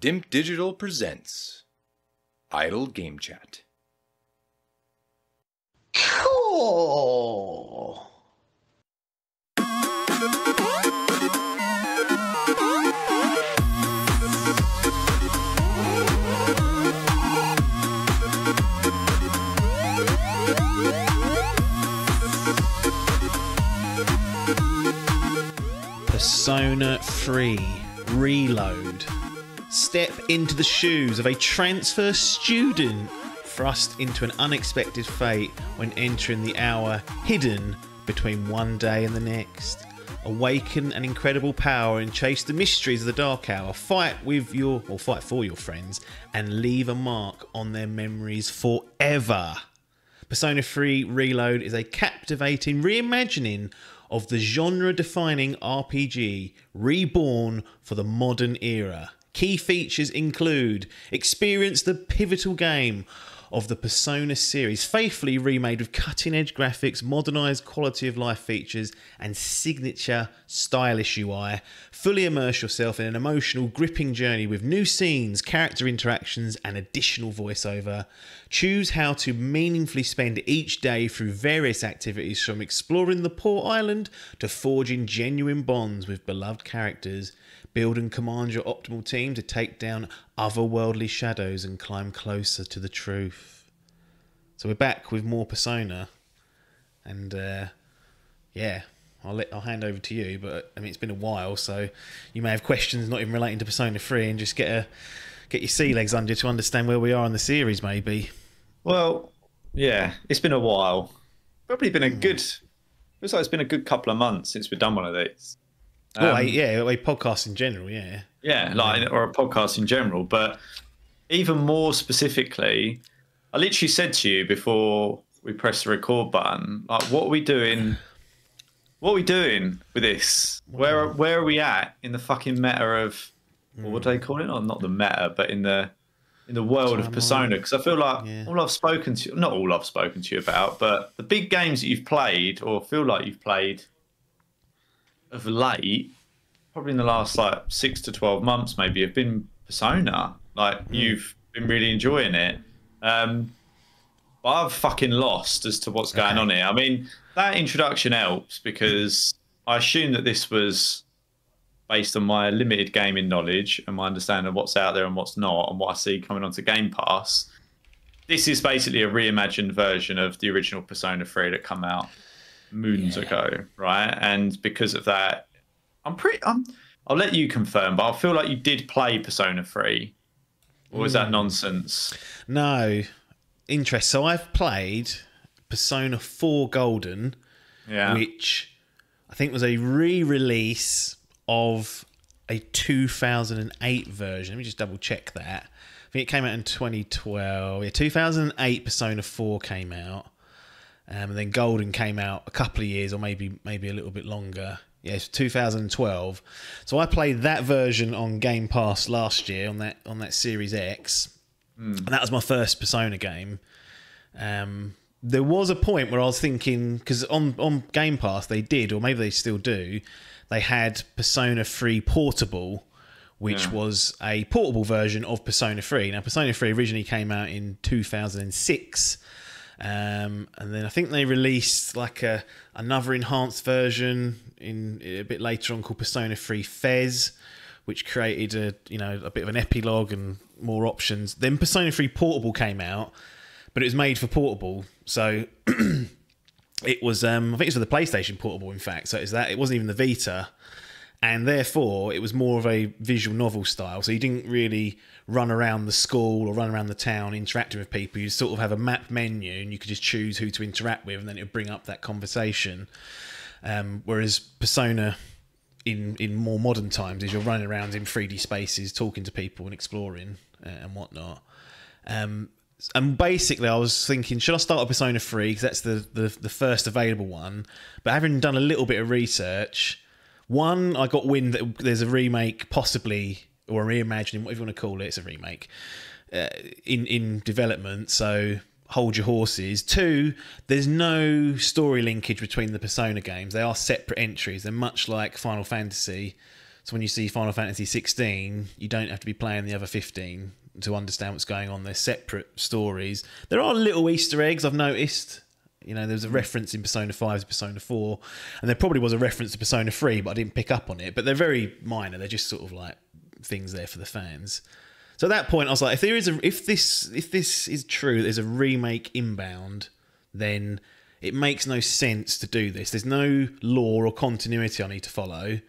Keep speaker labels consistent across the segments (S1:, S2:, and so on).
S1: Dimp Digital presents Idle Game Chat.
S2: Cool.
S3: Persona 3 Reload. Step into the shoes of a transfer student thrust into an unexpected fate when entering the hour hidden between one day and the next. Awaken an incredible power and chase the mysteries of the Dark Hour. Fight with your, or fight for your friends, and leave a mark on their memories forever. Persona 3 Reload is a captivating reimagining of the genre defining RPG reborn for the modern era. Key features include experience the pivotal game of the Persona series, faithfully remade with cutting edge graphics, modernised quality of life features, and signature stylish UI. Fully immerse yourself in an emotional, gripping journey with new scenes, character interactions, and additional voiceover. Choose how to meaningfully spend each day through various activities from exploring the Port Island to forging genuine bonds with beloved characters. Build and command your optimal team to take down otherworldly shadows and climb closer to the truth. So we're back with more Persona, and uh, yeah, I'll let I'll hand over to you. But I mean, it's been a while, so you may have questions not even relating to Persona Three, and just get a get your sea legs under to understand where we are in the series, maybe.
S2: Well, yeah, it's been a while. Probably been a good. Looks like it's been a good couple of months since we've done one of these.
S3: Oh,
S2: Um,
S3: I- yeah, a podcast in general, yeah.
S2: Yeah, like or a podcast in general, but even more specifically, I literally said to you before we press the record button, like, what are we doing? What are we doing with this? Where where are we at in the fucking meta of or what do they call it? Oh, not the meta, but in the in the world of Persona. Because I feel like
S3: Yeah.
S2: all I've spoken to, not all I've spoken to you about, but the big games that you've played or feel like you've played of late, probably in the last like six to twelve months, maybe have been Persona. Like you've been really enjoying it. Um, but I've fucking lost as to what's going
S3: Okay.
S2: on here. I mean, that introduction helps because I assume that this was based on my limited gaming knowledge and my understanding of what's out there and what's not, and what I see coming onto Game Pass. This is basically a reimagined version of the original Persona 3 that come out moons
S3: Yeah.
S2: ago, right? And because of that, I'm pretty. I'm, I'll let you confirm, but I feel like you did play Persona 3. Or is that hmm. nonsense?
S3: No interest. So I've played Persona 4 Golden,
S2: Yeah.
S3: which I think was a re-release of a 2008 version. Let me just double check that. I think it came out in 2012. Yeah, 2008 Persona 4 came out. Um, and then Golden came out a couple of years, or maybe maybe a little bit longer. Yeah, 2012. So I played that version on Game Pass last year on that on that Series X, and that was my first Persona game. Um, there was a point where I was thinking because on on Game Pass they did, or maybe they still do, they had Persona 3 Portable, which
S2: Yeah.
S3: was a portable version of Persona 3. Now Persona 3 originally came out in 2006. Um, and then I think they released like a another enhanced version in a bit later on called Persona 3 FES, which created a you know a bit of an epilogue and more options. Then Persona 3 Portable came out, but it was made for portable, so it was um, I think it was for the PlayStation Portable. In fact, so it's that it wasn't even the Vita, and therefore it was more of a visual novel style. So you didn't really run around the school or run around the town interacting with people. You sort of have a map menu, and you could just choose who to interact with, and then it would bring up that conversation. Um, whereas Persona in in more modern times is you're running around in 3D spaces, talking to people and exploring uh, and whatnot. Um, and basically, I was thinking, should I start a Persona 3 because that's the, the the first available one? But having done a little bit of research, one I got wind that there's a remake, possibly or reimagining, whatever you want to call it. It's a remake uh, in in development. So hold your horses. Two, there's no story linkage between the Persona games. They are separate entries. They're much like Final Fantasy. So when you see Final Fantasy 16, you don't have to be playing the other 15 to understand what's going on. They're separate stories. There are little Easter eggs I've noticed. You know, there was a reference in Persona 5 to Persona 4, and there probably was a reference to Persona 3, but I didn't pick up on it. But they're very minor. They're just sort of like things there for the fans. So at that point, I was like, if there is a, if this, if this is true, there's a remake inbound, then it makes no sense to do this. There's no lore or continuity I need to follow.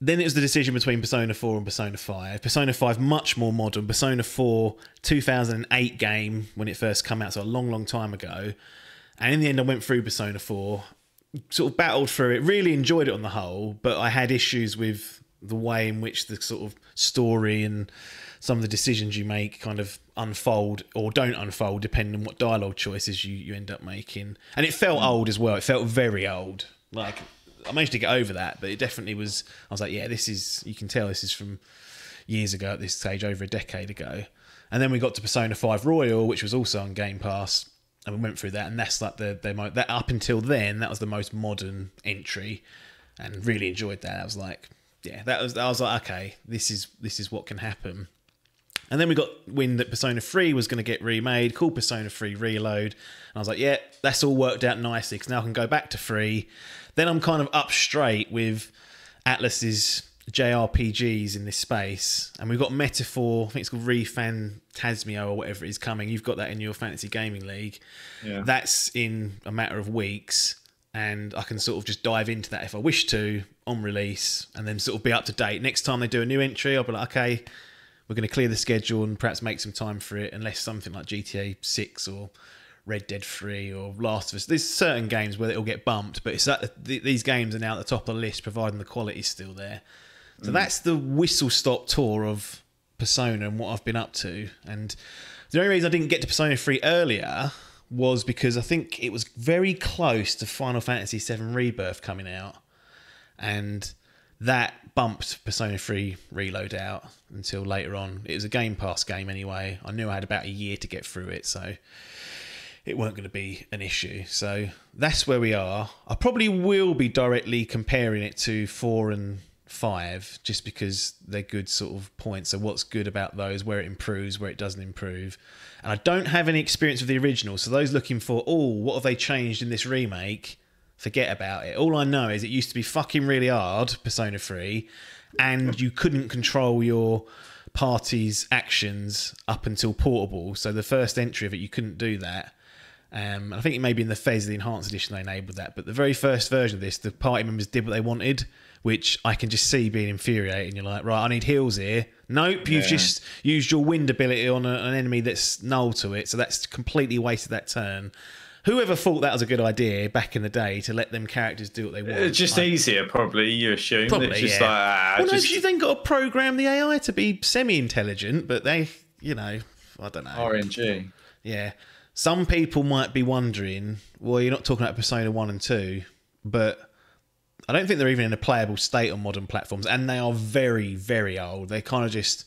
S3: Then it was the decision between Persona 4 and Persona 5. Persona 5 much more modern. Persona 4 2008 game when it first came out, so a long, long time ago. And in the end, I went through Persona 4, sort of battled through it, really enjoyed it on the whole, but I had issues with the way in which the sort of story and some of the decisions you make kind of unfold or don't unfold depending on what dialogue choices you, you end up making. And it felt old as well. It felt very old. Like I managed to get over that, but it definitely was I was like, yeah, this is you can tell this is from years ago at this stage, over a decade ago. And then we got to Persona 5 Royal, which was also on Game Pass, and we went through that, and that's like the, the mo- that up until then, that was the most modern entry, and really enjoyed that. I was like, yeah, that was I was like, okay, this is this is what can happen. And then we got wind that Persona 3 was going to get remade, called Persona 3 Reload. And I was like, yeah, that's all worked out nicely because now I can go back to 3. Then I'm kind of up straight with Atlus's JRPGs in this space. And we've got Metaphor, I think it's called ReFantazio or whatever it is coming. You've got that in your Fantasy Gaming League.
S2: Yeah.
S3: That's in a matter of weeks. And I can sort of just dive into that if I wish to on release and then sort of be up to date. Next time they do a new entry, I'll be like, okay, we're going to clear the schedule and perhaps make some time for it, unless something like GTA 6 or Red Dead 3 or Last of Us. There's certain games where it'll get bumped, but it's that these games are now at the top of the list, providing the quality's still there. So mm. that's the whistle stop tour of Persona and what I've been up to. And the only reason I didn't get to Persona 3 earlier was because I think it was very close to Final Fantasy VII Rebirth coming out. And that bumped Persona 3 Reload out until later on. It was a Game Pass game anyway. I knew I had about a year to get through it, so it weren't going to be an issue. So that's where we are. I probably will be directly comparing it to 4 and 5 just because they're good sort of points. So what's good about those, where it improves, where it doesn't improve. And I don't have any experience with the original, so those looking for, oh, what have they changed in this remake? Forget about it. All I know is it used to be fucking really hard, Persona 3, and you couldn't control your party's actions up until portable. So the first entry of it, you couldn't do that. Um, I think it may be in the FES, the enhanced edition, they enabled that. But the very first version of this, the party members did what they wanted, which I can just see being infuriating. You're like, right, I need heals here. Nope, you've
S2: Yeah.
S3: just used your wind ability on a, an enemy that's null to it, so that's completely wasted that turn. Whoever thought that was a good idea back in the day to let them characters do what they want?
S2: It's just
S3: I-
S2: easier, probably. You assume.
S3: Probably,
S2: it's just
S3: yeah.
S2: like ah,
S3: well, no,
S2: just
S3: 'cause you then got to program the AI to be semi-intelligent, but they, you know, I don't know.
S2: RNG.
S3: Yeah. Some people might be wondering, well, you're not talking about Persona 1 and 2, but I don't think they're even in a playable state on modern platforms, and they are very, very old. They kind of just.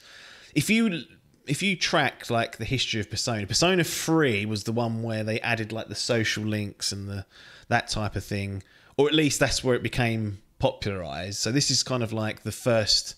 S3: If you. If you track like the history of Persona, Persona 3 was the one where they added like the social links and the that type of thing, or at least that's where it became popularized. So this is kind of like the first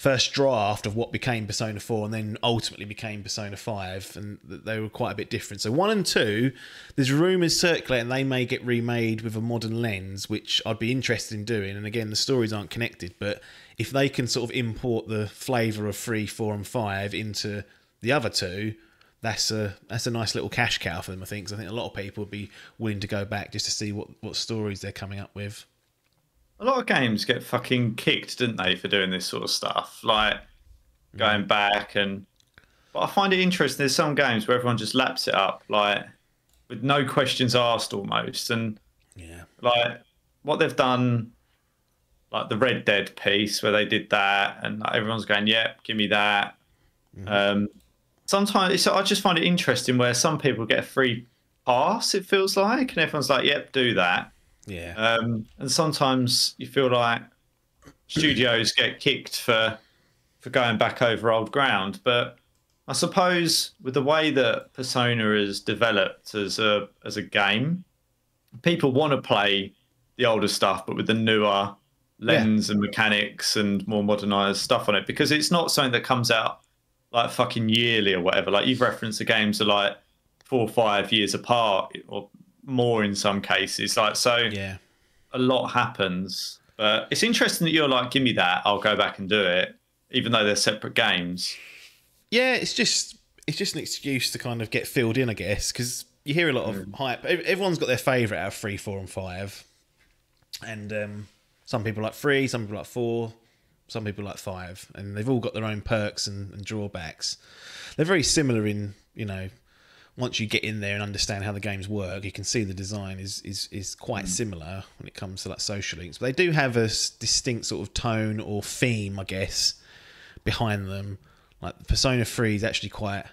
S3: first draft of what became Persona 4 and then ultimately became Persona 5 and they were quite a bit different. So 1 and 2 there's rumors circulating they may get remade with a modern lens which I'd be interested in doing and again the stories aren't connected but if they can sort of import the flavor of 3, 4 and 5 into the other two that's a that's a nice little cash cow for them I think 'cause I think a lot of people would be willing to go back just to see what what stories they're coming up with.
S2: A lot of games get fucking kicked, didn't they, for doing this sort of stuff? Like going mm. back and. But I find it interesting. There's some games where everyone just laps it up, like with no questions asked, almost. And
S3: Yeah.
S2: like what they've done, like the Red Dead piece where they did that, and like, everyone's going, "Yep, give me that." Um, sometimes I just find it interesting where some people get a free pass. It feels like, and everyone's like, "Yep, do that."
S3: Yeah.
S2: Um, and sometimes you feel like studios get kicked for for going back over old ground. But I suppose with the way that Persona has developed as a as a game, people want to play the older stuff, but with the newer lens and mechanics and more modernized stuff on it because it's not something that comes out like fucking yearly or whatever. Like you've referenced the games are like four or five years apart or more in some cases. Like so
S3: Yeah.
S2: a lot happens. But it's interesting that you're like, give me that, I'll go back and do it, even though they're separate games.
S3: Yeah, it's just it's just an excuse to kind of get filled in, I guess, because you hear a lot of hype. Everyone's got their favourite out of three, four, and five, and um, some people like three, some people like four, some people like five, and they've all got their own perks and, and drawbacks. They're very similar in you know. Once you get in there and understand how the games work, you can see the design is is, is quite mm. similar when it comes to like social links. But they do have a distinct sort of tone or theme, I guess, behind them. Like Persona 3 is actually quite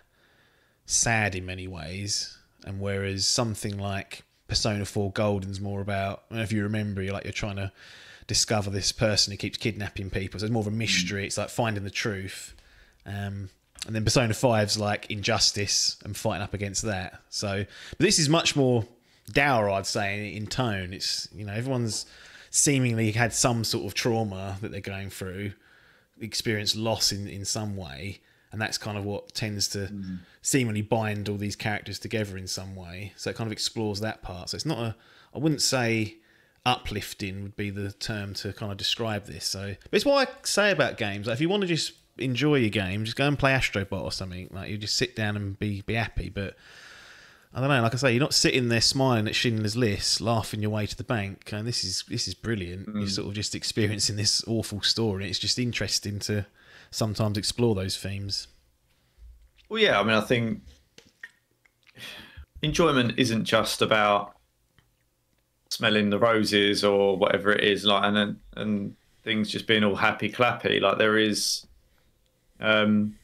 S3: sad in many ways, and whereas something like Persona 4 Golden's more about, I don't know if you remember, you're like you're trying to discover this person who keeps kidnapping people. So it's more of a mystery. It's like finding the truth. Um, and then Persona 5's like injustice and fighting up against that. So, but this is much more dour, I'd say, in tone. It's you know everyone's seemingly had some sort of trauma that they're going through, experienced loss in in some way, and that's kind of what tends to seemingly bind all these characters together in some way. So it kind of explores that part. So it's not a, I wouldn't say uplifting would be the term to kind of describe this. So, it's what I say about games. Like if you want to just enjoy your game, just go and play Astrobot or something. Like you just sit down and be be happy. But I don't know. Like I say, you're not sitting there smiling at Schindler's List, laughing your way to the bank. And this is this is brilliant. You're mm. sort of just experiencing this awful story. It's just interesting to sometimes explore those themes.
S2: Well, yeah, I mean, I think enjoyment isn't just about smelling the roses or whatever it is, like, and then- and things just being all happy clappy. Like there is um,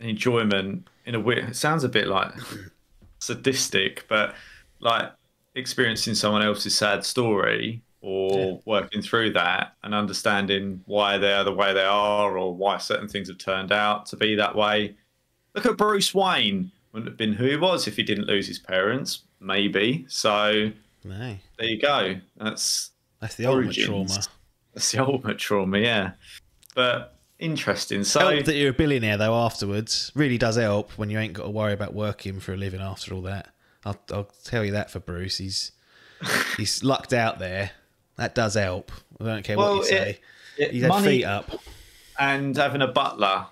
S2: enjoyment in a way. It sounds a bit like sadistic, but like experiencing someone else's sad story or working through that and understanding why they are the way they are or why certain things have turned out to be that way. Look at Bruce Wayne. Wouldn't have been who he was if he didn't lose his parents, maybe. So
S3: No,
S2: there you go. That's
S3: that's the ultimate trauma.
S2: that's the ultimate trauma, yeah. But interesting. So
S3: Help that you're a billionaire though afterwards really does help when you ain't got to worry about working for a living after all that. I'll, I'll tell you that for Bruce. He's he's lucked out there. That does help. I don't care
S2: Well,
S3: what you
S2: it-
S3: say.
S2: it-
S3: he's had feet up.
S2: and having a butler,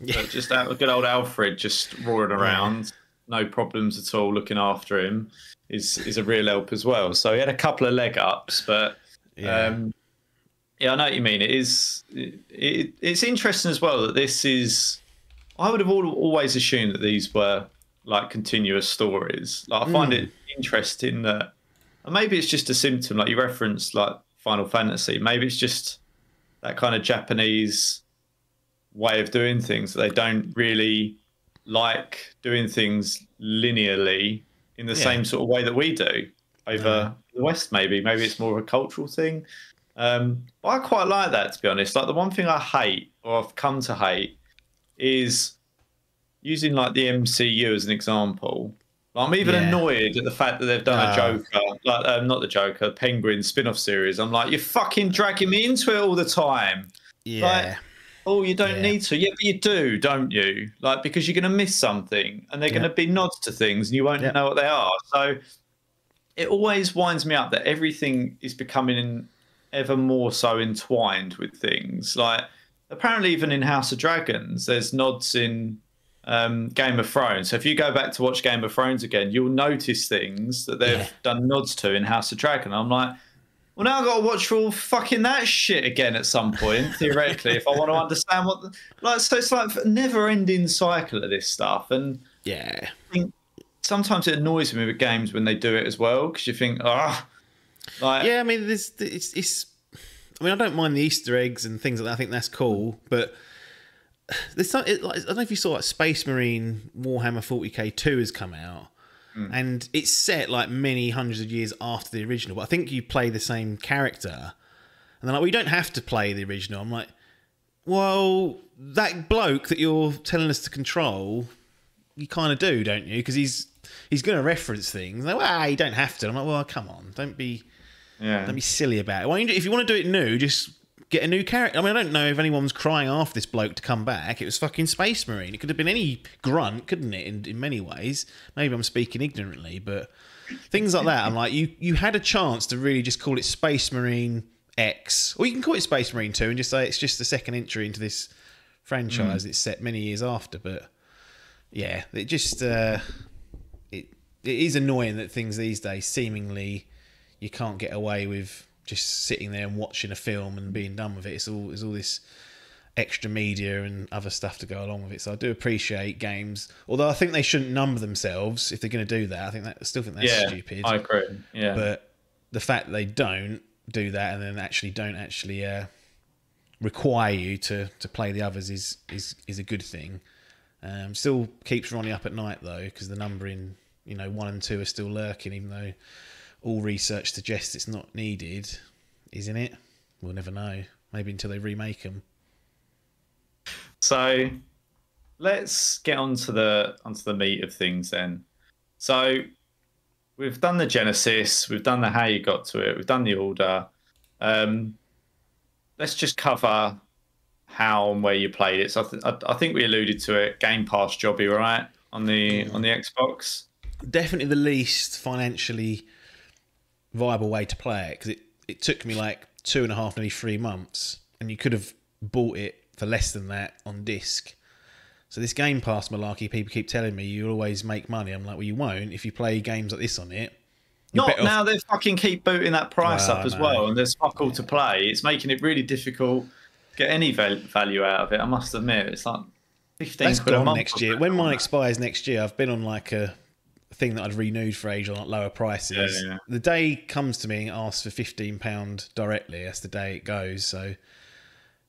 S2: but just out good old Alfred just roaring around, no problems at all, looking after him is is a real help as well. So he had a couple of leg ups, but
S3: Yeah.
S2: um, yeah, I know what you mean. It is it, it, it's interesting as well that this is. I would have al always assumed that these were like continuous stories. Like I find it interesting that and maybe it's just a symptom, like you referenced, like Final Fantasy. Maybe it's just that kind of Japanese way of doing things. That they don't really like doing things linearly in the
S3: Yeah.
S2: same sort of way that we do over
S3: No.
S2: the West. Maybe, maybe it's more of a cultural thing. Um, but I quite like that, to be honest. Like the one thing I hate, or I've come to hate, is using like the MCU as an example. Like, I'm even
S3: Yeah.
S2: annoyed at the fact that they've done
S3: Ah.
S2: a Joker, like um, not the Joker, Penguin spin-off series. I'm like, you're fucking dragging me into it all the time.
S3: Yeah.
S2: Oh, you don't
S3: Yeah.
S2: need to. Yeah, but you do, don't you? Like because you're going to miss something, and they're going to be nods to things, and you won't
S3: Yeah.
S2: know what they are. So it always winds me up that everything is becoming ever more so entwined with things. Like apparently, even in House of Dragons, there's nods in um, Game of Thrones. So if you go back to watch Game of Thrones again, you'll notice things that they've
S3: Yeah.
S2: done nods to in House of Dragon. I'm like. Well, now I've got to watch all fucking that shit again at some point, theoretically, if I want to understand what. The, like, so it's like a never-ending cycle of this stuff, and
S3: Yeah.
S2: sometimes it annoys me with games when they do it as well, because you think, ah, like,
S3: Yeah, I mean, there's it's, it's. I mean, I don't mind the Easter eggs and things like that. I think that's cool, but there's some. It, like, I don't know if you saw like Space Marine Warhammer 40k two has come out, Mm. and it's set like many hundreds of years after the original. But I think you play the same character, and they're like, "Well, you don't have to play the original." I'm like, "Well, that bloke that you're telling us to control, you kind of do, don't you? Because he's he's going to reference things. They're like, well, you don't have to. I'm like, well, come on, don't be
S2: Yeah.
S3: Don't be silly about it. Why if you want to do it new, just get a new character. I mean, I don't know if anyone's crying after this bloke to come back. It was fucking Space Marine. It could have been any grunt, couldn't it? In, in many ways. Maybe I'm speaking ignorantly, but things like that. I'm like, you you had a chance to really just call it Space Marine X, or you can call it Space Marine Two and just say it's just the second entry into this franchise. It's set many years after, but yeah, it just uh, it it is annoying that things these days seemingly you can't get away with just sitting there and watching a film and being done with it. It's all it's all this extra media and other stuff to go along with it. So I do appreciate games, although I think they shouldn't number themselves if they're going to do that. I think that I still think that's
S2: yeah,
S3: stupid.
S2: I agree. Yeah.
S3: But the fact that they don't do that and then actually don't actually uh, require you to, to play the others is is is a good thing. Um, still keeps Ronnie up at night though because the numbering, you know, one and two are still lurking, even though all research suggests it's not needed, isn't it? We'll never know. Maybe until they remake them.
S2: So let's get onto the onto the meat of things then. So we've done the genesis, we've done the how you got to it, we've done the order. Um, let's just cover how and where you played it. So I, th- I, think we alluded to it. Game Pass jobby, right? On the on the Xbox.
S3: Definitely the least financially viable way to play it because it, it took me like two and a half, nearly three months, and you could have bought it for less than that on disc. So this Game Pass malarkey, people keep telling me you'll always make money. I'm like, well, you won't if you play games like this on it.
S2: Not
S3: better off-
S2: now. They fucking keep booting that price
S3: Well,
S2: up as
S3: no.
S2: well, and there's fuck all to play. It's making it really difficult to get any val- value out of it. I must admit, it's like fifteen
S3: That's
S2: quid a month
S3: next year. When mine expires next year, I've been on like a thing that I'd renewed for age on like lower prices.
S2: Yeah, yeah.
S3: The day comes to me and asks for fifteen pound directly. That's the day it goes. So,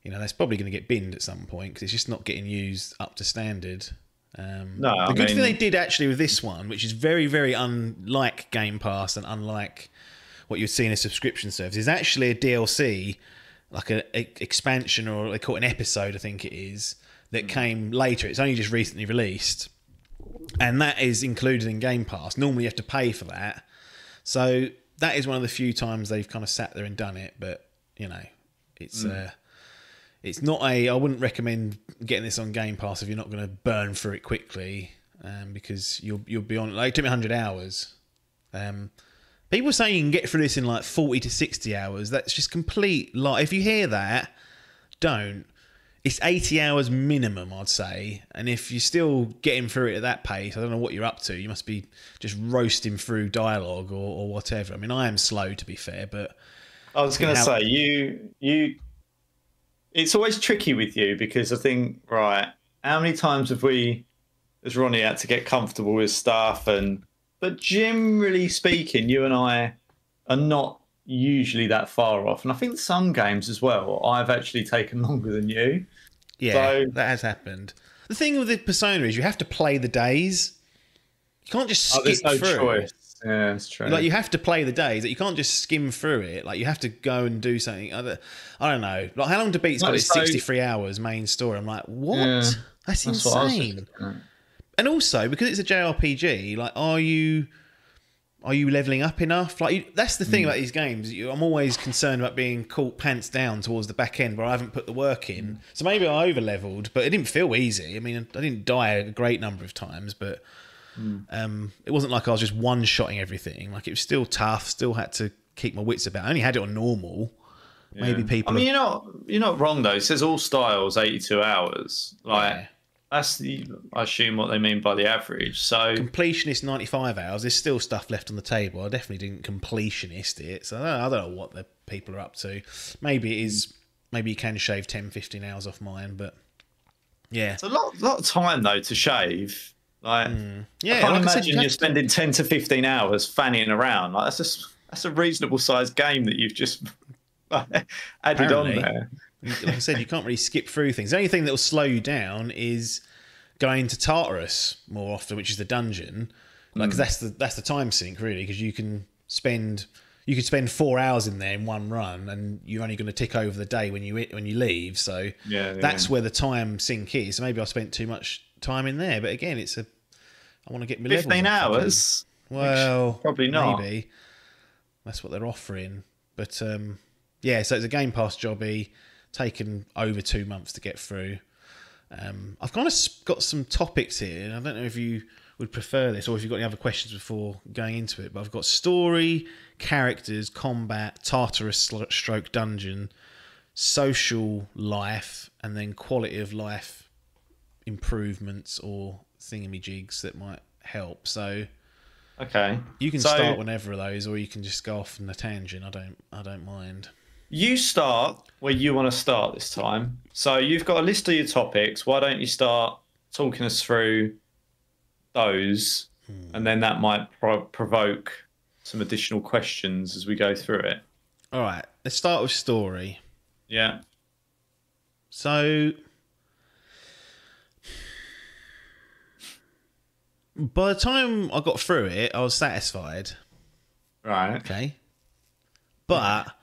S3: you know, that's probably going to get binned at some point because it's just not getting used up to standard. Um,
S2: No,
S3: the
S2: I
S3: good thing they did actually with this one, which is very, very unlike Game Pass and unlike what you'd see in a subscription service, is actually a DLC, like a, a expansion or they call it an episode, I think it is, that came later. It's only just recently released, and that is included in Game Pass. Normally, you have to pay for that, so that is one of the few times they've kind of sat there and done it. But you know, it's uh, it's not a. I wouldn't recommend getting this on Game Pass if you're not going to burn through it quickly, um, because you'll you'll be on. Like it took me 100 hours. Um, people saying you can get through this in like 40 to 60 hours. That's just complete lie. If you hear that, don't. It's 80 hours minimum, I'd say. And if you're still getting through it at that pace, I don't know what you're up to. You must be just roasting through dialogue or, or whatever. I mean, I am slow to be fair, but
S2: I was going to
S3: How-
S2: say you you. It's always tricky with you because I think right. How many times have we, as Ronnie, had to get comfortable with stuff and, but generally speaking, you and I are not usually that far off. And I think some games as well, I've actually taken longer than you.
S3: Yeah,
S2: So-
S3: that has happened. The thing with the persona is you have to play the days. You can't just
S2: Oh,
S3: skip
S2: there's no
S3: through.
S2: choice. Yeah, that's true.
S3: Like you have to play the days. That you can't just skim through it. Like you have to go and do something. Other, I don't know. Like how long to beat's got
S2: Like,
S3: is
S2: so-
S3: sixty three hours main story. I'm like, what?
S2: Yeah,
S3: That's,
S2: That's
S3: insane.
S2: thinking.
S3: And also because it's a JRPG, like are you are you leveling up enough? Like you, that's the thing about these games. You, I'm always concerned about being caught pants down towards the back end where I haven't put the work in.
S2: Hmm.
S3: So maybe I over leveled, but it didn't feel easy. I mean, I didn't die a great number of times, but
S2: Hmm.
S3: um, it wasn't like I was just one shotting everything. Like it was still tough. Still had to keep my wits about. I only had it on normal. Maybe people.
S2: I mean,
S3: are-
S2: you're not you're not wrong though. It says all styles, 82 hours. Like
S3: Yeah.
S2: That's the I assume what they mean by the average. So
S3: completionist 95 hours there's still stuff left on the table i definitely didn't completionist it so i don't, I don't know what the people are up to maybe it is maybe you can shave 10 15 hours off mine but yeah
S2: it's a lot lot of time though to shave. Like hmm.
S3: yeah
S2: I can't
S3: like I said,
S2: imagine
S3: you
S2: are spending 10 to 15 hours fanning around. Like that's just that's a reasonable sized game that you've just added
S3: Apparently.
S2: on there.
S3: Like i said you can't really skip through things the only thing that will slow you down is going to tartarus more often which is the dungeon like 'cause that's the that's the time sink really because you can spend you could spend four hours in there in one run and you're only going to tick over the day when you when you leave so
S2: Yeah,
S3: that's where the time sink is. So maybe I spent too much time in there, but again, it's a. I want to get my
S2: 15
S3: up,
S2: hours.
S3: Well,
S2: probably not.
S3: Maybe that's what they're offering. But um, yeah, so it's a Game Pass jobby, taken over two months to get through. Um, I've kind of got some topics here, and I don't know if you would prefer this or if you've got any other questions before going into it. But I've got story, characters, combat, Tartarus stroke dungeon, social life, and then quality of life improvements or thingamajigs that might help. So
S2: okay,
S3: you can
S2: so,
S3: start whenever of those, or you can just go off on a tangent. I don't, I don't mind.
S2: You start where you want to start this time. So you've got a list of your topics. Why don't you start talking us through those, hmm. and then that might pro- provoke some additional questions as we go through it.
S3: All right, let's start with story.
S2: Yeah.
S3: So by the time I got through it, I was satisfied.
S2: Right.
S3: Okay. But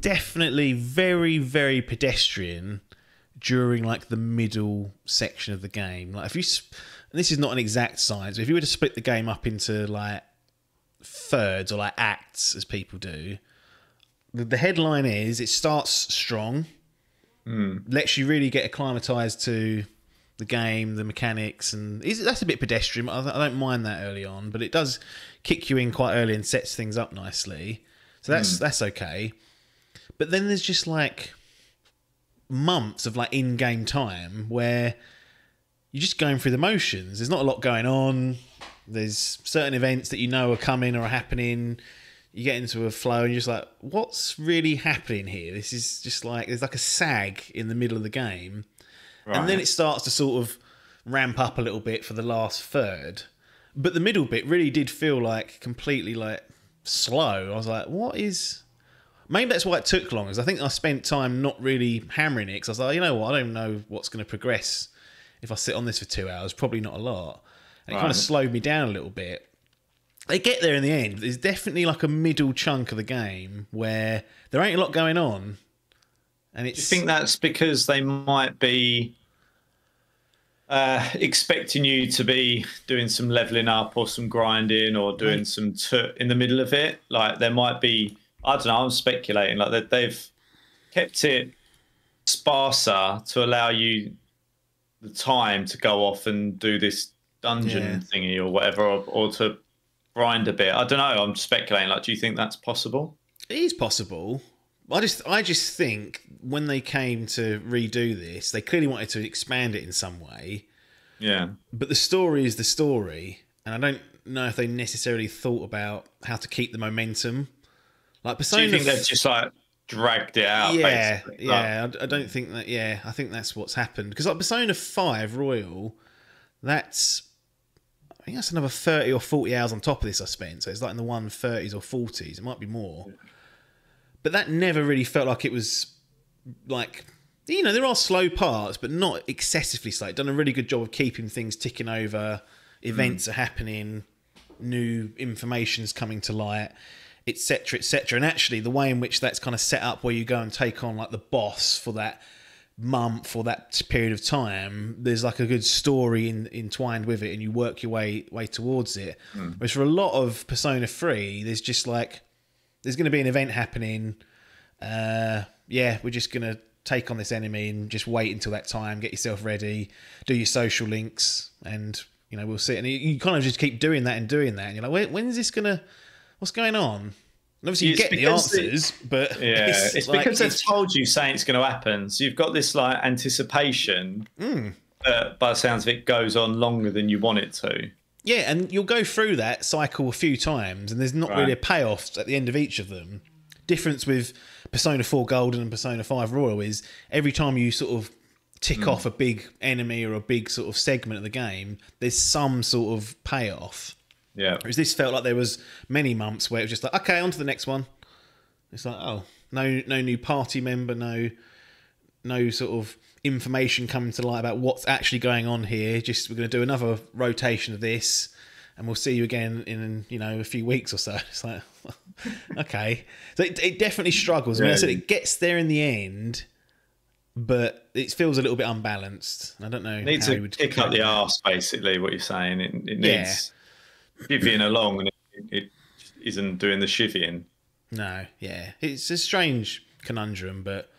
S3: definitely very, very pedestrian during like the middle section of the game. Like if you, this is not an exact science, but if you were to split the game up into like thirds or like acts, as people do, the, the headline is it starts strong,
S2: mm.
S3: lets you really get acclimatized to the game, the mechanics, and that's a bit pedestrian. I, I don't mind that early on, but it does kick you in quite early and sets things up nicely. So that's mm. that's okay. But then there's just like months of like in-game time where you're just going through the motions. There's not a lot going on. There's certain events that you know are coming or are happening. You get into a flow and you're just like, what's really happening here? This is just like there's like a sag in the middle of the game Right. And then it starts to sort of ramp up a little bit for the last third. But the middle bit really did feel like completely like slow. I was like, what is. Maybe that's why it took long, is I think I spent time not really hammering it because I was like, you know what, I don't know what's going to progress if I sit on this for two hours. Probably not a lot. And it right. kind of slowed me down a little bit. They get there in the end. There's definitely like a middle chunk of the game where there ain't a lot going on,
S2: and it's... Do you think that's because they might be uh, expecting you to be doing some leveling up or some grinding or doing right. some t- in the middle of it? Like there might be, I don't know, I'm speculating, like that they've kept it sparser to allow you the time to go off and do this dungeon yeah. thingy or whatever, or, or to grind a bit. I don't know. I'm speculating. Like, do you think that's possible?
S3: It is possible. I just I just think when they came to redo this, they clearly wanted to expand it in some way.
S2: Yeah.
S3: But the story is the story, and I don't know if they necessarily thought about how to keep the momentum. Like Persona.
S2: Do you think they've just like dragged it out?
S3: Yeah, yeah. I, I, don't think that. Yeah, I think that's what's happened because like Persona Five Royal, that's I think that's another thirty or forty hours on top of this I spent. So it's like in the one thirties or forties. It might be more. But that never really felt like it was like you know there are slow parts but not excessively slow done a really good job of keeping things ticking over events mm. are happening new information's coming to light etc etc and actually the way in which that's kind of set up where you go and take on like the boss for that month or that period of time there's like a good story in, entwined with it and you work your way way towards it mm. whereas for a lot of persona 3 there's just like there's going to be an event happening. Uh, yeah, we're just going to take on this enemy and just wait until that time. Get yourself ready, do your social links, and you know we'll see. And you, kind of just keep doing that and doing that, and you're like, when's this gonna? What's going on? And obviously, you it's get the answers, it, but
S2: yeah, it's, it's like, because they've told you saying it's going to happen. So you've got this like anticipation.
S3: Mm.
S2: But by the sounds of it, goes on longer than you want it to.
S3: Yeah, and you'll go through that cycle a few times, and there's not right. really a payoff at the end of each of them. Difference with Persona 4 Golden and Persona 5 Royal is every time you sort of tick mm. off a big enemy or a big sort of segment of the game, there's some sort of payoff.
S2: Yeah.
S3: Whereas this felt like there was many months where it was just like, okay, on to the next one. It's like, oh, no, no new party member, no, no sort of information coming to light about what's actually going on here. Just we're going to do another rotation of this, and we'll see you again in you know a few weeks or so. It's like okay, so it, it definitely struggles. I mean, I said it gets there in the end, but it feels a little bit unbalanced. I don't know.
S2: It needs to kick up the arse, basically. What you're saying, it, it needs yeah. Along, and it, it isn't doing the shivvying.
S3: No, yeah, it's a strange conundrum, but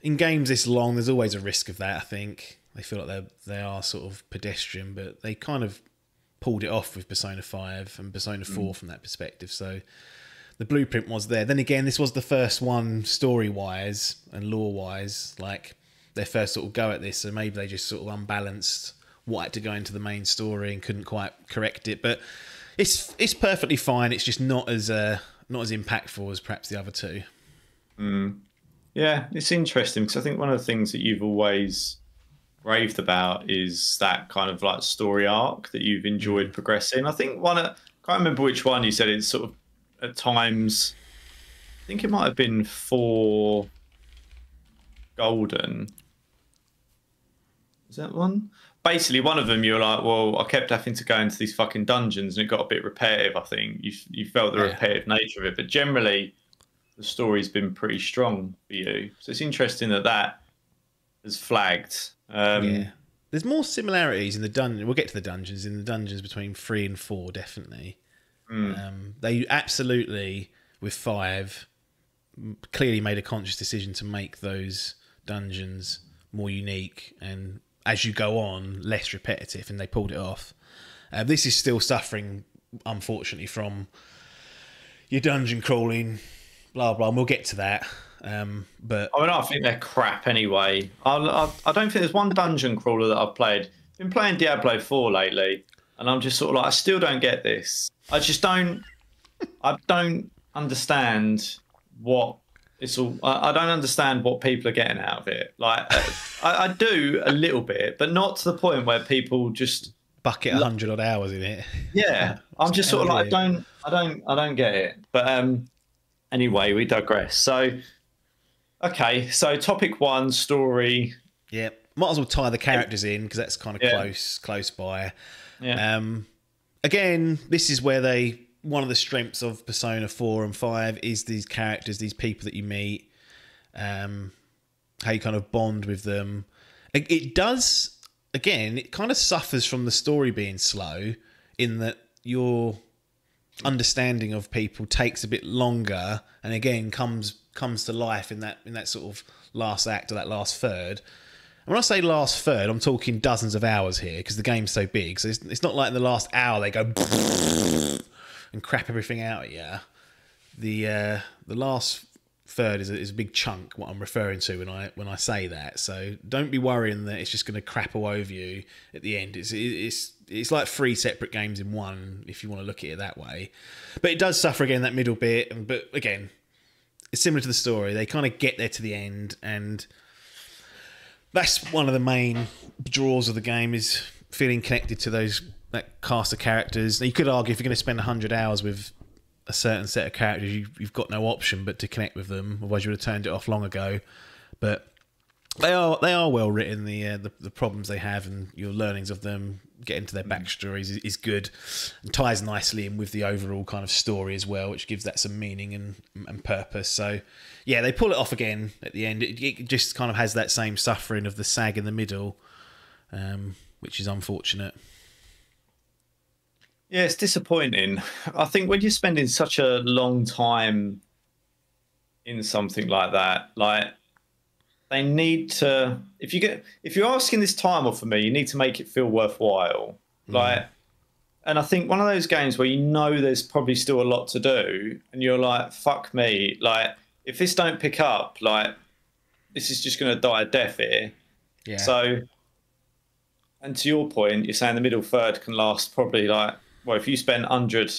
S3: in games this long, there's always a risk of that. I think they feel like they're, they are sort of pedestrian, but they kind of pulled it off with Persona Five and Persona mm. Four from that perspective. So the blueprint was there. Then again, this was the first one story wise and lore wise, like their first sort of go at this. So maybe they just sort of unbalanced had to go into the main story and couldn't quite correct it. But it's it's perfectly fine. It's just not as uh, not as impactful as perhaps the other two.
S2: Yeah, it's interesting because I think one of the things that you've always raved about is that kind of like story arc that you've enjoyed progressing. I think one, I can't remember which one you said it's sort of at times. I think it might have been for Golden. Is that one? Basically, one of them you're like, well, I kept having to go into these fucking dungeons and it got a bit repetitive. I think you you felt the
S3: Yeah.
S2: repetitive nature of it, but generally, the story's been pretty strong for you. So it's interesting that that has flagged. Um,
S3: yeah, there's more similarities in the dungeon. We'll get to the dungeons in the dungeons between three and four, definitely. Um, they absolutely with five clearly made a conscious decision to make those dungeons more unique and as you go on less repetitive, and they pulled it off. Uh, this is still suffering, unfortunately, from your dungeon crawling, blah blah. And we'll get to that. Um, but
S2: I mean, I think they're crap anyway. I, I, I don't think there's one dungeon crawler that I've played. Been playing Diablo 4 lately, and I'm just sort of like, I still don't get this. I just don't, I don't understand what it's all. I, I don't understand what people are getting out of it. Like, uh, I, I do a little bit, but not to the point where people just,
S3: bucket a hundred odd hours in it.
S2: yeah. I'm just sort of like, I don't, I don't, I don't get it. But um, anyway, we digress. So, okay, so topic one, story.
S3: Yeah, might as well tie the characters in because that's kind of
S2: Yeah.
S3: close, close by.
S2: Yeah.
S3: Um, again, this is where they one of the strengths of Persona Four and Five is these characters, these people that you meet, um, how you kind of bond with them. It, it does again. It kind of suffers from the story being slow in that your understanding of people takes a bit longer, and again comes comes to life in that in that sort of last act or that last third. And when I say last third, I'm talking dozens of hours here because the game's so big. So it's, it's not like in the last hour they go and crap everything out at you. The uh, the last third is a, is a big chunk. What I'm referring to when I when I say that. So don't be worrying that it's just going to crap all over you at the end. It's it's it's like three separate games in one if you want to look at it that way. But it does suffer again that middle bit. But again, it's similar to the story. They kind of get there to the end and that's one of the main draws of the game is feeling connected to those that cast of characters. Now, you could argue if you're going to spend 100 hours with a certain set of characters, you, you've got no option but to connect with them. Otherwise, you would have turned it off long ago. But they are they are well written. The, uh, the the problems they have and your learnings of them, getting to their backstories is, is good, and ties nicely in with the overall kind of story as well, which gives that some meaning and and purpose. So, yeah, they pull it off again at the end. It, it just kind of has that same suffering of the sag in the middle, um, which is unfortunate.
S2: Yeah, it's disappointing. I think when you're spending such a long time in something like that, like they need to if you get if you're asking this time off for me, you need to make it feel worthwhile. Mm. Like and I think one of those games where you know there's probably still a lot to do and you're like, fuck me, like if this don't pick up, like this is just gonna die a death here.
S3: Yeah.
S2: So, and to your point, you're saying the middle third can last probably like, well, if you spend 100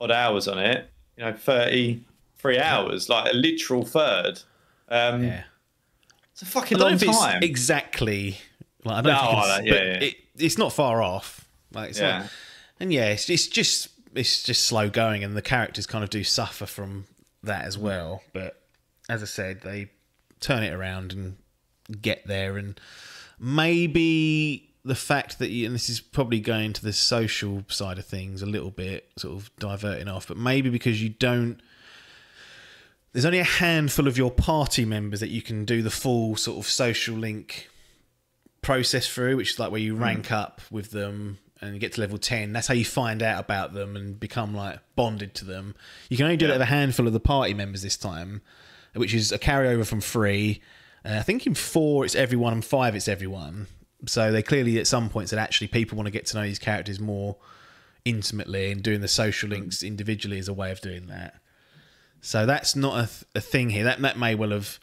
S2: odd hours on it, you know, 33 hours, like a literal third. Um,
S3: yeah.
S2: It's a fucking long
S3: know
S2: time.
S3: exactly like I don't
S2: No,
S3: think it's,
S2: know, yeah, yeah.
S3: It, it's not far off. Like it's
S2: Yeah.
S3: and yeah, it's, it's just it's just slow going, and the characters kind of do suffer from that as well. But as I said, they turn it around and get there, and maybe the fact that you, and this is probably going to the social side of things a little bit, sort of diverting off, but maybe because you don't there's only a handful of your party members that you can do the full sort of social link process through, which is like where you rank up with them and you get to level 10 that's how you find out about them and become like bonded to them. You can only do that with a handful of the party members this time which is a carryover from three. Uh, i think in four it's everyone and five it's everyone so they clearly at some point said actually people want to get to know these characters more intimately and doing the social links individually is a way of doing that. So that's not a, th- a thing here. That that may well have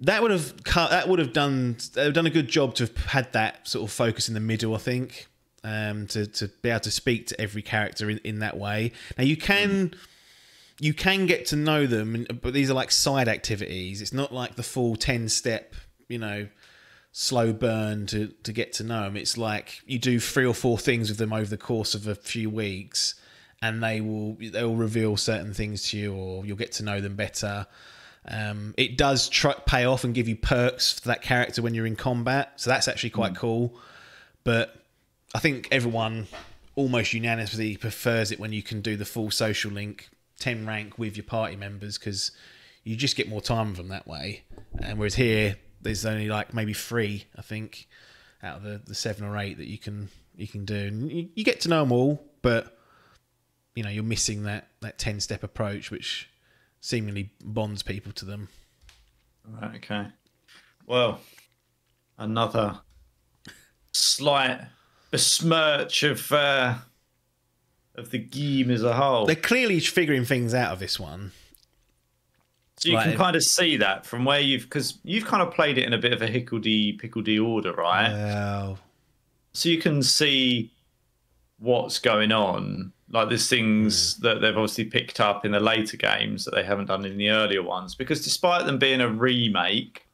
S3: that would have cut, that would have done they have done a good job to have had that sort of focus in the middle i think um, to, to be able to speak to every character in, in that way. Now you can you can get to know them but these are like side activities. It's not like the full 10 step you know slow burn to to get to know them it's like you do three or four things with them over the course of a few weeks and they will they will reveal certain things to you or you'll get to know them better um, it does try, pay off and give you perks for that character when you're in combat, so that's actually quite cool. But I think everyone almost unanimously prefers it when you can do the full social link 10 rank with your party members because you just get more time with them that way. And whereas here, there's only like maybe three, I think, out of the, the seven or eight that you can you can do. And you, you get to know them all, but you know you're missing that that 10 step approach, which seemingly bonds people to them.
S2: Right, okay. Well, another slight besmirch of uh, of the game as a whole.
S3: They're clearly figuring things out of this one.
S2: So you
S3: Right.
S2: can kind of see that from where you've because you've kind of played it in a bit of a hickledy pickledy order, right?
S3: Well,
S2: so you can see what's going on. Like there's things
S3: Hmm.
S2: that they've obviously picked up in the later games that they haven't done in the earlier ones. Because despite them being a remake,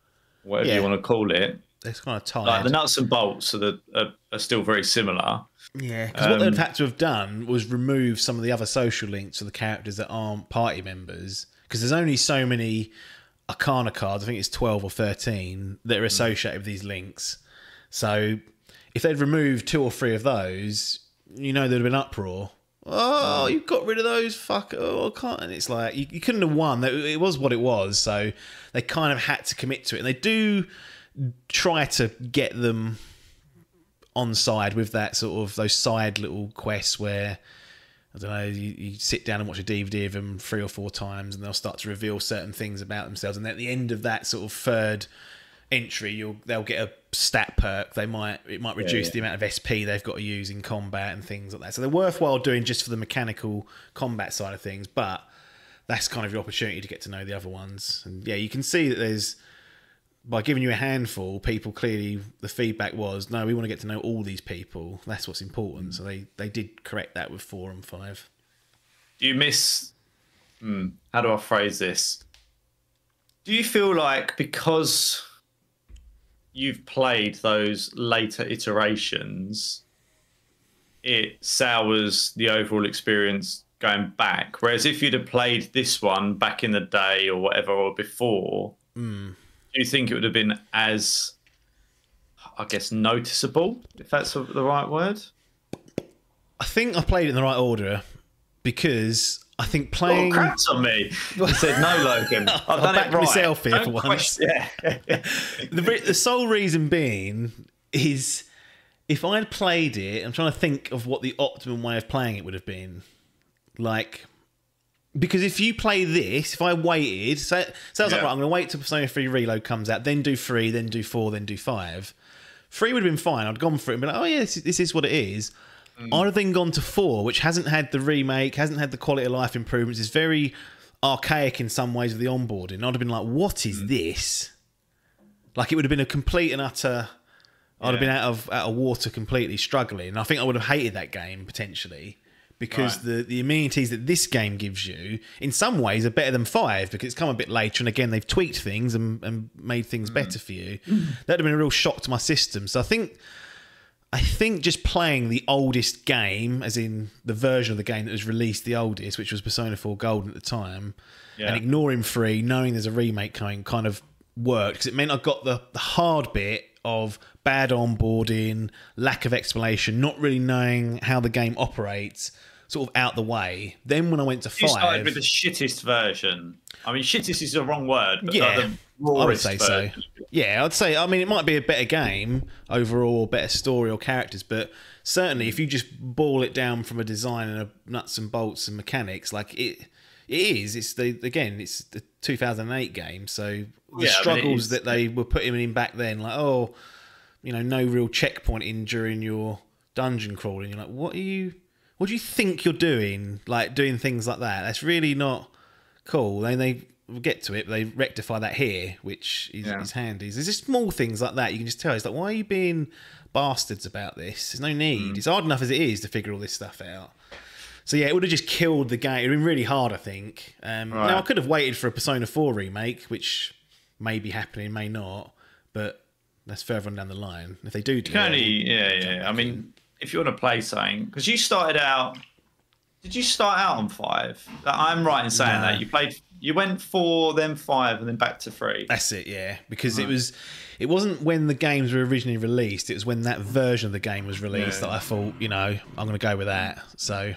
S2: whatever
S3: Yeah.
S2: you want to call it,
S3: it's kind of tired.
S2: like the nuts and bolts are, the, are, are still very similar.
S3: yeah, because what
S2: Um,
S3: they'd had to have done was remove some of the other social links for the characters that aren't party members. Because there's only so many Arcana cards. I think it's twelve or thirteen that
S2: Hmm.
S3: are associated with these links. So if they'd removed two or three of those, you know there'd have been uproar. Oh,
S2: Hmm.
S3: you got rid of those, fuck! Oh, I can't. And it's like you, you couldn't have won. It was what it was. So they kind of had to commit to it, and they do try to get them on side with that sort of those side little quests where I don't know you, you sit down and watch a DVD of them three or four times and they'll start to reveal certain things about themselves. And at the end of that sort of third entry you'll they'll get a stat perk. They might it might reduce
S2: yeah.
S3: the amount of SP they've got to use in combat and things like that. So they're worthwhile doing just for the mechanical combat side of things but that's kind of your opportunity to get to know the other ones. And yeah you can see that there's by giving you a handful, people clearly the feedback was no, we want to get to know all these people. That's what's important. So they they did correct that with four and five.
S2: Do you miss? Hmm, how do I phrase this? Do you feel like because you've played those later iterations, it sours the overall experience going back? Whereas if you'd have played this one back in the day or whatever or before, do you think it would have been as, I guess, noticeable? If that's the right word.
S3: I think I played it in the right order because I think
S2: Oh,
S3: playing.
S2: cracks on me. I said no, Logan. I've
S3: I'll
S2: done
S3: back
S2: it right.
S3: myself here
S2: Don't
S3: for once.
S2: Yeah.
S3: the, the sole reason being is if I'd played it, I'm trying to think of what the optimum way of playing it would have been. Like, because if you play this, if I waited, so, so I was like, right, I'm going to wait till Persona 3 Reload comes out, then do 3, then do 4, then do 5. 3 would have been fine. I'd gone for it and been like, oh, yeah, this, is- this is what it is. Mm. I'd have then gone to 4, which hasn't had the remake, hasn't had the quality of life improvements. It's very archaic in some ways with the onboarding. I'd have been like, what is mm. this? Like it would have been a complete and utter. I'd have been out of out of water completely, struggling. And I think I would have hated that game potentially because
S2: Right.
S3: the the amenities that this game gives you, in some ways, are better than five because it's come a bit later. And again, they've tweaked things and, and made things mm. better for you. That'd have been a real shock to my system. So I think. I think just playing the oldest game, as in the version of the game that was released the oldest, which was Persona 4 Golden at the time,
S2: Yeah.
S3: and ignoring 3, knowing there's a remake coming, kind of worked because it meant I got the, the hard bit of bad onboarding, lack of explanation, not really knowing how the game operates. Sort of out the way. Then when I went to
S2: You
S3: five,
S2: started with the shittest version. I mean, shittest is the wrong word, but
S3: Yeah,
S2: like
S3: I would say
S2: version.
S3: so. Yeah, I'd say. I mean, it might be a better game overall, better story or characters, but certainly if you just boil it down from a design and a nuts and bolts and mechanics, like it, it is. It's the again, it's the 2008 game, so the
S2: Yeah,
S3: struggles that they were putting in back then, like oh, you know, no real checkpointing during your dungeon crawling. You're like, what are you? What do you think you're doing? Like doing things like that? That's really not cool. They they get to it, but they rectify that here, which is,
S2: Yeah.
S3: is handy. There's just small things like that you can just tell. It's like, why are you being bastards about this? There's no need. It's hard enough as it is to figure all this stuff out. So yeah, it would have just killed the game. It would have been really hard, I think. Um,
S2: Right.
S3: Now I could have waited for a Persona 4 remake, which may be happening, may not, but that's further on down the line. If they do do
S2: You can
S3: it,
S2: only, yeah, yeah. I mean, if you want to play something, because you started out, did you start out on five? I'm right in saying
S3: No.
S2: that you played, you went four, then five, and then back to three.
S3: That's it, yeah. Because it was, it wasn't when the games were originally released. It was when that version of the game was released
S2: Yeah.
S3: that I thought, you know, I'm going to go with that. So,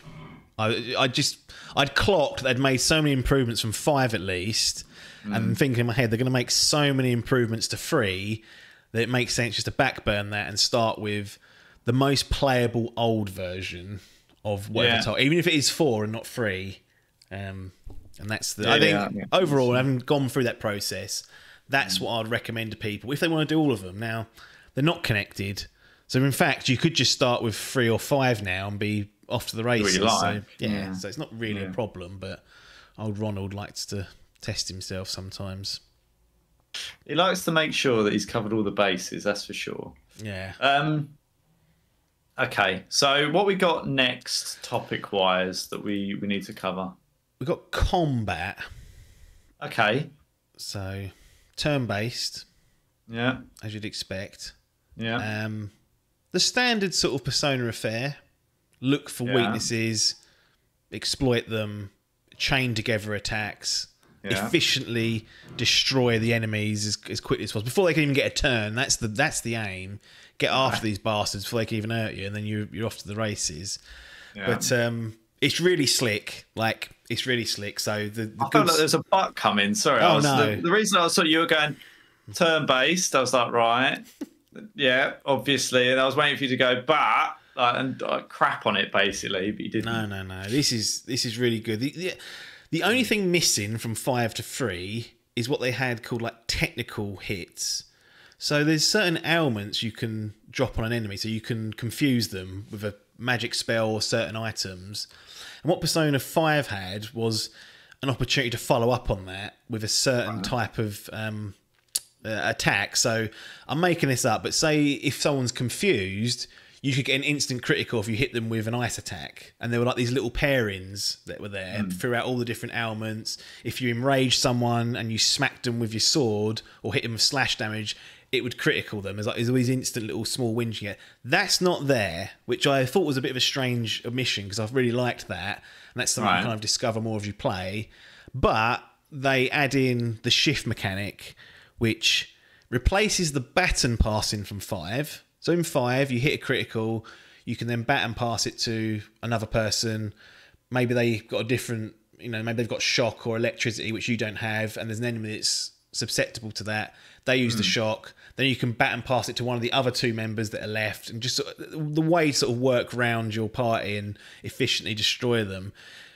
S3: I, I just, I'd clocked they'd made so many improvements from five at least, and mm. thinking in my head they're going to make so many improvements to three that it makes sense just to backburn that and start with the most playable old version of whatever
S2: Yeah.
S3: title, even if it is four and not three. Um, and that's the.
S2: Yeah,
S3: I think
S2: yeah, yeah.
S3: overall, having gone through that process, that's what I'd recommend to people if they want to do all of them. Now, they're not connected, so in fact, you could just start with three or five now and be off to the races.
S2: like.
S3: So yeah,
S2: Yeah.
S3: so it's not really a problem. But old Ronald likes to test himself sometimes.
S2: He likes to make sure that he's covered all the bases. That's for sure.
S3: Yeah.
S2: Um. Okay, so what we got next, topic-wise, that we we need to cover?
S3: We've got combat,
S2: Okay.
S3: so turn-based,
S2: Yeah.
S3: as you'd expect.
S2: Yeah.
S3: Um, the standard sort of persona affair. Look for
S2: Yeah.
S3: weaknesses, exploit them, chain together attacks,
S2: Yeah.
S3: efficiently destroy the enemies as, as quickly as possible before they can even get a turn. That's the that's the aim. Get after these bastards before they can even hurt you, and then you're you're off to the races.
S2: yeah.
S3: But um, it's really slick. Like it's really slick. So the, the
S2: I felt like there's a butt coming. Sorry. I
S3: Oh,
S2: was,
S3: no.
S2: the, the reason I thought you were going turn based, I was like, right, yeah, obviously, and I was waiting for you to go but like, and uh, crap on it basically, but you didn't.
S3: No, no, no. This is this is really good. The, the, the only thing missing from five to three is what they had called like technical hits. So there's certain ailments you can drop on an enemy, so you can confuse them with a magic spell or certain items. And what Persona Five had was an opportunity to follow up on that with a certain type of um, uh, attack. So I'm making this up, but say if someone's confused, you could get an instant critical if you hit them with an ice attack. And there were like these little pairings that were there throughout all the different ailments. If you enraged someone and you smacked them with your sword or hit them with slash damage, it would critical them. There's like there's always instant little small wins you get. That's not there, which I thought was a bit of a strange omission because I've really liked that. And that's something you
S2: Right.
S3: kind of discover more as you play. But they add in the shift mechanic, which replaces the baton passing from five. So in five, you hit a critical, you can then baton pass it to another person. Maybe they've got a different, you know, maybe they've got shock or electricity, which you don't have, and there's an enemy that's susceptible to that. They use the hmm. shock. Then you can baton pass it to one of the other two members that are left, and just sort of, the way to sort of work around your party and efficiently destroy them.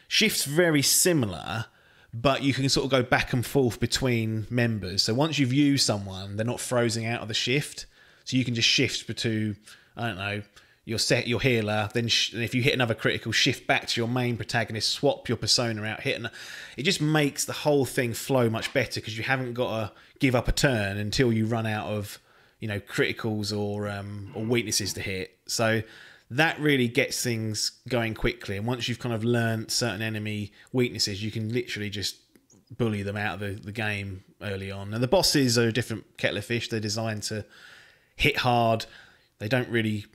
S3: Shift's very similar, but you can sort of go back and forth between members. So once you've used someone, they're not frozen out of the shift. So you can just shift to I don't know, your set, your healer. Then sh- and if you hit another critical, shift back to your main protagonist, swap your persona out, hit. An- it just makes the whole thing flow much better because you haven't got to give up a turn until you run out of, you know, criticals or um, or weaknesses to hit. So that really gets things going quickly. And once you've kind of learned certain enemy weaknesses, you can literally just bully them out of the, the game early on. And the bosses are a different kettle of fish. They're designed to hit hard. They don't really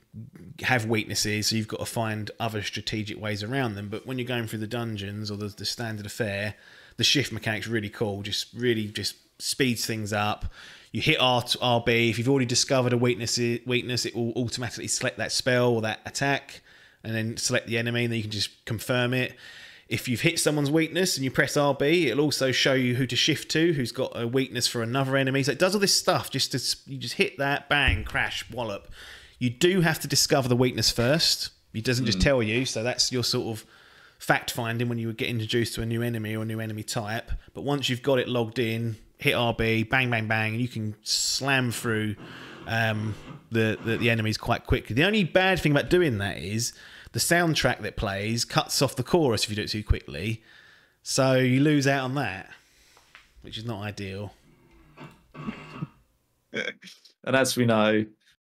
S3: have weaknesses, so you've got to find other strategic ways around them. But when you're going through the dungeons or the, the standard affair, the shift mechanic's really cool. Just really just speeds things up. You hit R RB. If you've already discovered a weakness, weakness, it will automatically select that spell or that attack. and then select the enemy, and then you can just confirm it. If you've hit someone's weakness and you press RB, it'll also show you who to shift to, who's got a weakness for another enemy. So it does all this stuff just to you just hit that, bang, crash, wallop. You do have to discover the weakness first. It doesn't just hmm. tell you, so that's your sort of fact finding when you get introduced to a new enemy or a new enemy type. But once you've got it logged in, hit RB, bang, bang, bang, and you can slam through um, the, the the enemies quite quickly. The only bad thing about doing that is the soundtrack that plays cuts off the chorus if you do it too quickly, so you lose out on that, which is not ideal.
S2: And as we know,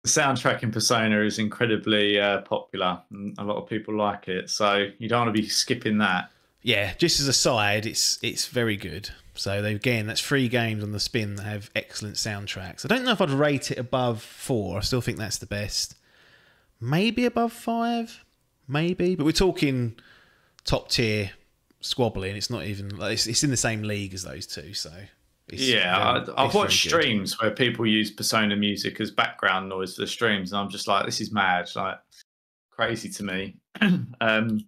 S2: the soundtrack in Persona is incredibly uh, popular. And a lot of people like it, so you don't want to be skipping that.
S3: Yeah, just as a side, it's it's very good. So they, again, that's three games on the spin that have excellent soundtracks. I don't know if I'd rate it above four. I still think that's the best. Maybe above five, maybe. But we're talking top tier squabbling. It's not even. It's, it's in the same league as those two. So it's
S2: yeah, I,
S3: very
S2: watched streams where people use Persona music as background noise for the streams, and I'm just like, this is mad, like crazy to me. um,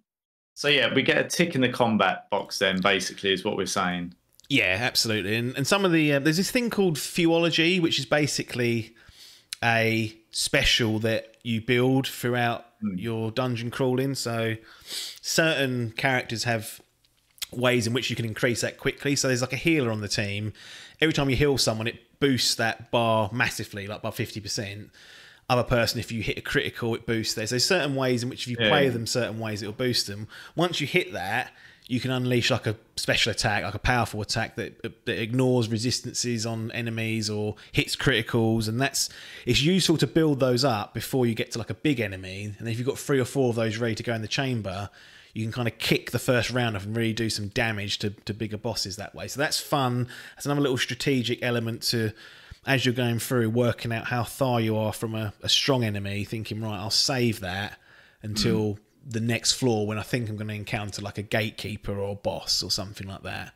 S2: so yeah, we get a tick in the combat box. Then basically is what we're saying.
S3: Yeah, absolutely. And, and some of the uh, there's this thing called Theurgy, which is basically a special that you build throughout your dungeon crawling. So certain characters have ways in which you can increase that quickly. So there's like a healer on the team. Every time you heal someone, it boosts that bar massively, like by fifty percent. Other person, if you hit a critical, it boosts theirs. There's certain ways in which if you
S2: Yeah.
S3: play them certain ways, it'll boost them. Once you hit that, you can unleash like a special attack, like a powerful attack that that ignores resistances on enemies or hits criticals, and that's it's useful to build those up before you get to like a big enemy. And if you've got three or four of those ready to go in the chamber, you can kind of kick the first round off and really do some damage to, to bigger bosses that way. So that's fun. That's another little strategic element to as you're going through working out how far you are from a, a strong enemy, thinking, right, I'll save that until hmm. The next floor when I think I'm going to encounter like a gatekeeper or a boss or something like that.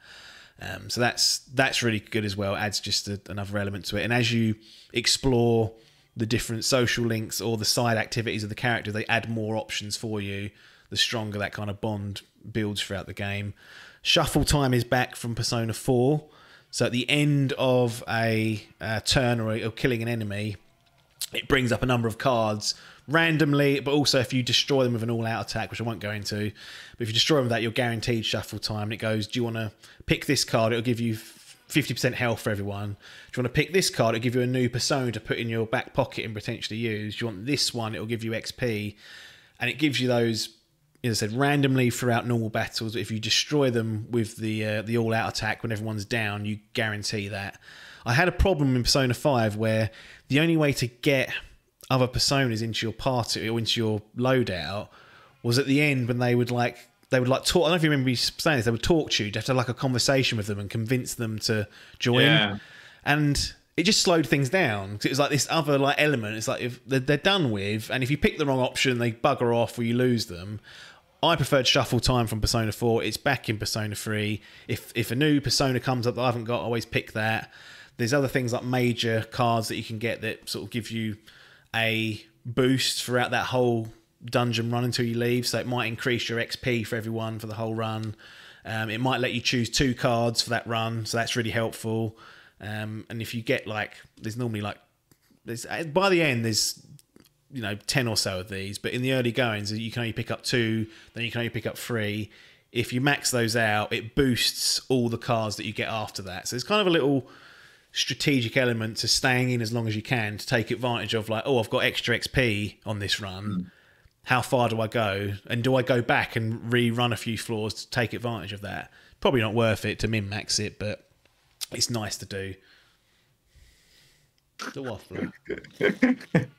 S3: Um, so that's that's really good as well. Adds just a, another element to it. And as you explore the different social links or the side activities of the character, they add more options for you. The stronger that kind of bond builds throughout the game. Shuffle time is back from Persona 4. So at the end of a, uh turn or, or killing an enemy, it brings up a number of cards randomly, but also if you destroy them with an all-out attack, which I won't go into, but if you destroy them with that, you're guaranteed shuffle time. And it goes, do you want to pick this card? It'll give you fifty percent health for everyone. Do you want to pick this card? It'll give you a new persona to put in your back pocket and potentially use. Do you want this one? It'll give you XP, and it gives you those. As I said, randomly throughout normal battles. If you destroy them with the uh, the all out attack when everyone's down, you guarantee that. I had a problem in Persona Five where the only way to get other personas into your party or into your loadout was at the end when they would like they would like talk. I don't know if you remember me saying this. They would talk to you. You have to have like a conversation with them and convince them to join.
S2: Yeah.
S3: And it just slowed things down because it was like this other like element. It's like if they're, they're done with, and if you pick the wrong option, they bugger off or you lose them. I preferred shuffle time from Persona 4. It's back in Persona 3. If if a new Persona comes up that I haven't got, I always pick that. There's other things like major cards that you can get that sort of give you a boost throughout that whole dungeon run until you leave. So it might increase your XP for everyone for the whole run. Um, it might let you choose two cards for that run, so that's really helpful. Um, and if you get like, there's normally like, there's by the end there's you know 10 or so of these but in the early goings you can only pick up two then you can only pick up three if you max those out it boosts all the cards that you get after that so it's kind of a little strategic element to staying in as long as you can to take advantage of like oh i've got extra xp on this run. Hmm. How far do i go? And do i go back and rerun a few floors to take advantage of that? Probably not worth it to min max it but it's nice to do. The waffler.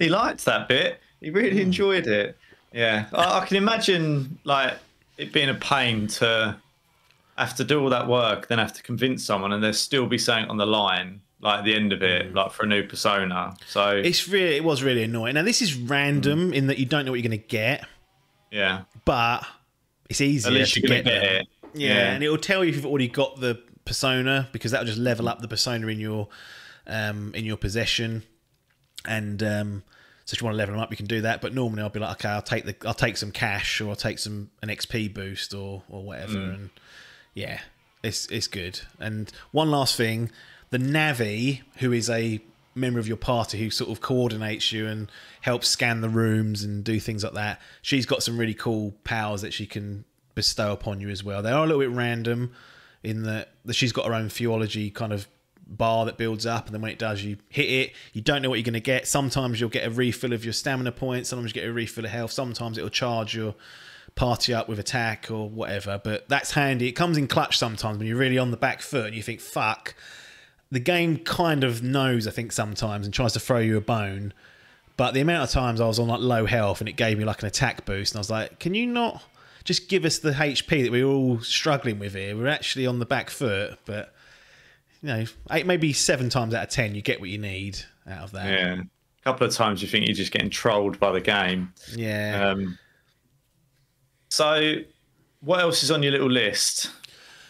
S2: He liked that bit. He really hmm. enjoyed it. Yeah, I, I can imagine like it being a pain to have to do all that work, then have to convince someone, and there still be something on the line, like the end of it, like for a new persona. So
S3: It's really, it was really annoying. Now this is random in that you don't know what you're going to get,
S2: yeah,
S3: but it's easier
S2: at least you're gonna
S3: get,
S2: get it.
S3: Yeah, and it will tell you if you've already got the persona because that'll just level up the persona in your um, in your possession. And um, So if you want to level them up, you can do that. But normally I'll be like, okay, I'll take the I'll take some cash or I'll take some an XP boost or or whatever. And yeah, it's it's good. And one last thing, the Navi, who is a member of your party who sort of coordinates you and helps scan the rooms and do things like that. She's got some really cool powers that she can bestow upon you as well. They are a little bit random in that she's got her own Theurgy kind of bar that builds up and then when it does you hit it you don't know what you're going to get sometimes you'll get a refill of your stamina points sometimes you get a refill of health sometimes it'll charge your party up with attack or whatever but that's handy it comes in clutch sometimes when you're really on the back foot and you think fuck the game kind of knows i think sometimes and tries to throw you a bone but the amount of times i was on like low health and it gave me like an attack boost and i was like can you not just give us the hp that we're all struggling with here we're actually on the back foot but you know, eight, maybe seven times out of ten, you get what you need out of that.
S2: Yeah. A couple of times you think you're just getting trolled by the game.
S3: Yeah.
S2: Um, so, what else is on your little list?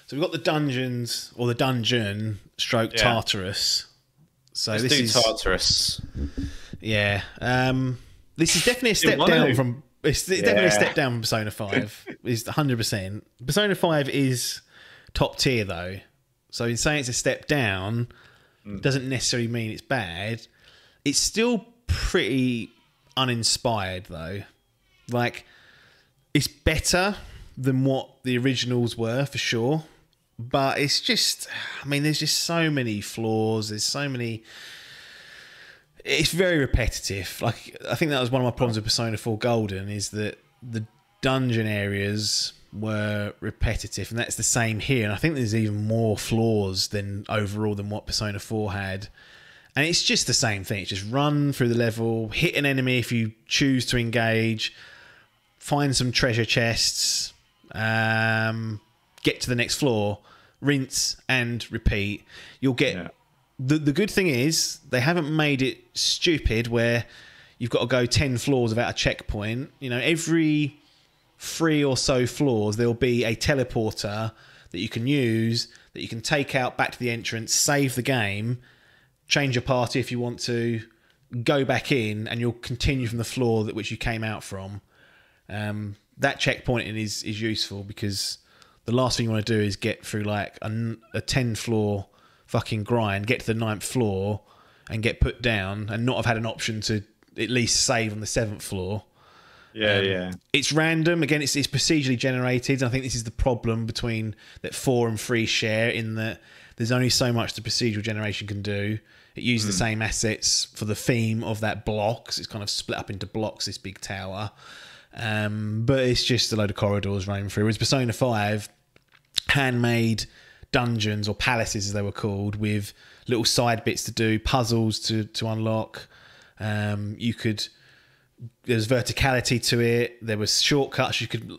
S3: so we've got the dungeons or the dungeon stroke
S2: Yeah.
S3: Tartarus. So
S2: Let's
S3: this
S2: do
S3: is
S2: Tartarus.
S3: yeah. Um, this is definitely a step down from. It's, it's definitely a step down from Persona Five. is 100. percent Persona Five is top tier though. So in saying it's a step down,
S2: Mm.
S3: doesn't necessarily mean it's bad. It's still pretty uninspired though. Like it's better than what the originals were for sure. But it's just I mean there's just so many flaws, there's so many it's very repetitive. Like I think that was one of my problems with Persona 4 Golden is that the dungeon areas were repetitive and that's the same here and I think there's even more flaws than overall than what Persona 4 had. And it's just the same thing. It's just run through the level, hit an enemy if you choose to engage, find some treasure chests, um, get to the next floor, rinse and repeat. You'll get
S2: Yeah.
S3: the the good thing is they haven't made it stupid where you've got to go 10 floors without a checkpoint. You know, every three or so floors there'll be a teleporter that you can use that you can take out back to the entrance, save the game, change your party if you want to, go back in, and you'll continue from the floor that which you came out from. Um, that checkpointing is is useful because the last thing you want to do is get through like a 10 floor fucking grind, get to the ninth floor and get put down and not have had an option to at least save on the seventh floor.
S2: Yeah,
S3: Um,
S2: yeah.
S3: It's random. Again, it's, it's procedurally generated. I think this is the problem between that four and three share in that there's only so much the procedural generation can do. It uses the same assets for the theme of that block. So it's kind of split up into blocks, this big tower. Um, but it's just a load of corridors running through. Whereas Persona 5, handmade dungeons or palaces as they were called with little side bits to do puzzles to to unlock um you could there's verticality to it there was shortcuts you could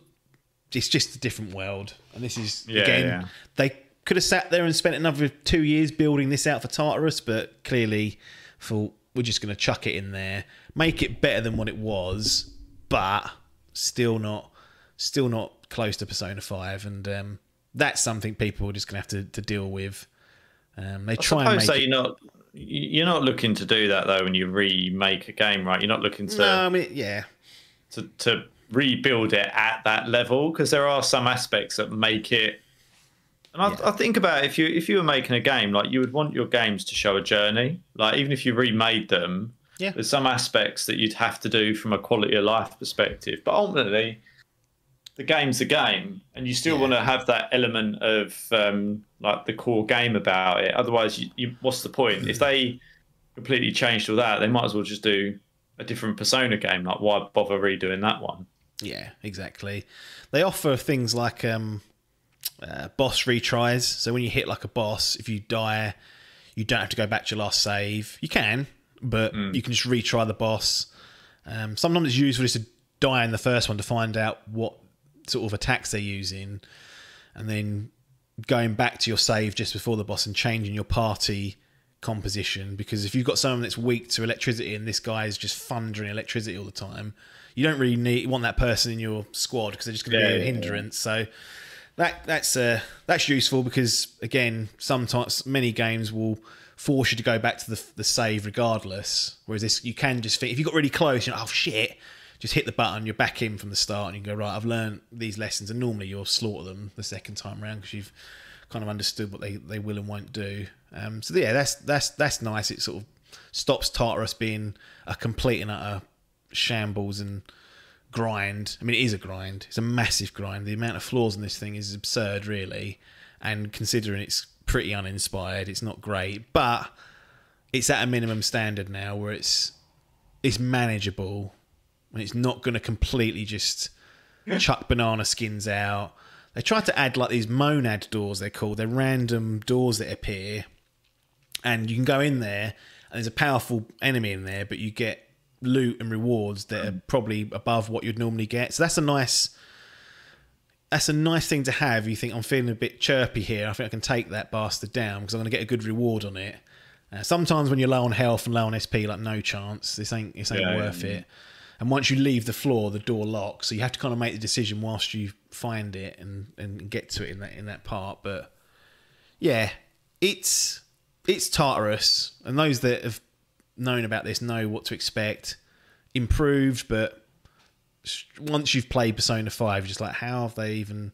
S3: it's just a different world and this is
S2: Yeah,
S3: again
S2: yeah.
S3: they could have sat there and spent another two years building this out for tartarus but clearly thought we're just going to chuck it in there make it better than what it was but still not still not close to persona 5 and um that's something people are just going to have to, to deal with um, they
S2: I
S3: try and make
S2: so. You're not you're not looking to do that though when you remake a game, right? You're not looking to
S3: no, I mean, yeah,
S2: to, to rebuild it at that level because there are some aspects that make it. And I,
S3: Yeah.
S2: I think about if you if you were making a game, like you would want your games to show a journey. Like even if you remade them,
S3: Yeah.
S2: there's some aspects that you'd have to do from a quality of life perspective. But ultimately, the game's a game, and you still
S3: Yeah.
S2: want to have that element of um, like the core game about it. Otherwise, you, you, what's the point? if they completely changed all that, they might as well just do a different Persona game. Like, why bother redoing that one?
S3: yeah, exactly. They offer things like um, uh, boss retries. So when you hit like a boss, if you die, you don't have to go back to your last save. You can, but you can just retry the boss. Um, sometimes it's useful just to die in the first one to find out what sort of attacks they're using, and then going back to your save just before the boss and changing your party composition. Because if you've got someone that's weak to electricity and this guy is just thundering electricity all the time, you don't really need want that person in your squad because they're just going to
S2: Yeah,
S3: be a
S2: yeah, yeah.
S3: hindrance. So that that's uh, that's useful because again, sometimes many games will force you to go back to the, the save regardless. Whereas this, you can just think if you got really close, you're like, oh shit, just hit the button, you're back in from the start, and you go right. I've learned these lessons, and normally you'll slaughter them the second time around because you've kind of understood what they, they will and won't do. Um, so yeah, that's that's that's nice. It sort of stops Tartarus being a complete and utter shambles and grind. I mean, it is a grind. It's a massive grind. The amount of flaws in this thing is absurd, really. And considering it's pretty uninspired, it's not great. But it's at a minimum standard now where it's it's manageable and it's not going to completely just chuck banana skins out. They tried to add like these monad doors. They're called. They're random doors that appear, and you can go in there. And there's a powerful enemy in there, but you get loot and rewards that are mm. probably above what you'd normally get. So that's a nice that's a nice thing to have. You think I'm feeling a bit chirpy here. I think I can take that bastard down because I'm going to get a good reward on it. Uh, sometimes when you're low on health and low on SP, like no chance. This ain't this ain't
S2: Yeah,
S3: worth
S2: yeah,
S3: it. And once you leave the floor, the door locks. So you have to kind of make the decision whilst you find it and, and get to it in that in that part. But yeah, it's it's Tartarus, and those that have known about this know what to expect. Improved, but once you've played Persona Five, you're just like, how have they even?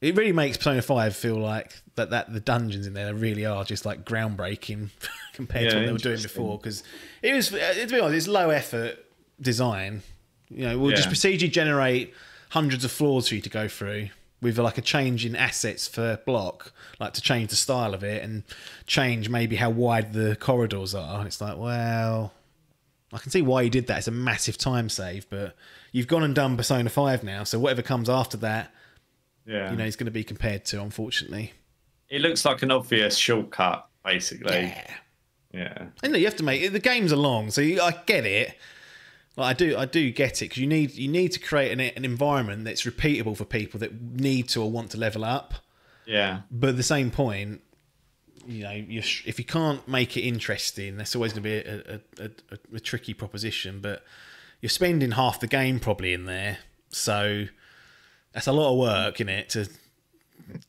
S3: It really makes Persona Five feel like that. That the dungeons in there really are just like groundbreaking compared to what they were doing before. Because it was, uh, to be honest, it's low effort design. You know, we'll just
S2: Yeah.
S3: procedurally generate hundreds of floors for you to go through with like a change in assets for block, like to change the style of it and change maybe how wide the corridors are. And it's like, well, I can see why you did that. It's a massive time save, but you've gone and done Persona 5 now, so whatever comes after that,
S2: Yeah.
S3: you know, is going to be compared to, unfortunately.
S2: it looks like an obvious shortcut, basically.
S3: Yeah.
S2: Yeah.
S3: And look, you have to make the games are long, so you, I get it. Like I do, I do get it because you need you need to create an, an environment that's repeatable for people that need to or want to level up.
S2: Yeah.
S3: But at the same point, you know, you if you can't make it interesting, that's always going to be a, a, a, a, a tricky proposition. But you're spending half the game probably in there, so that's a lot of work in it to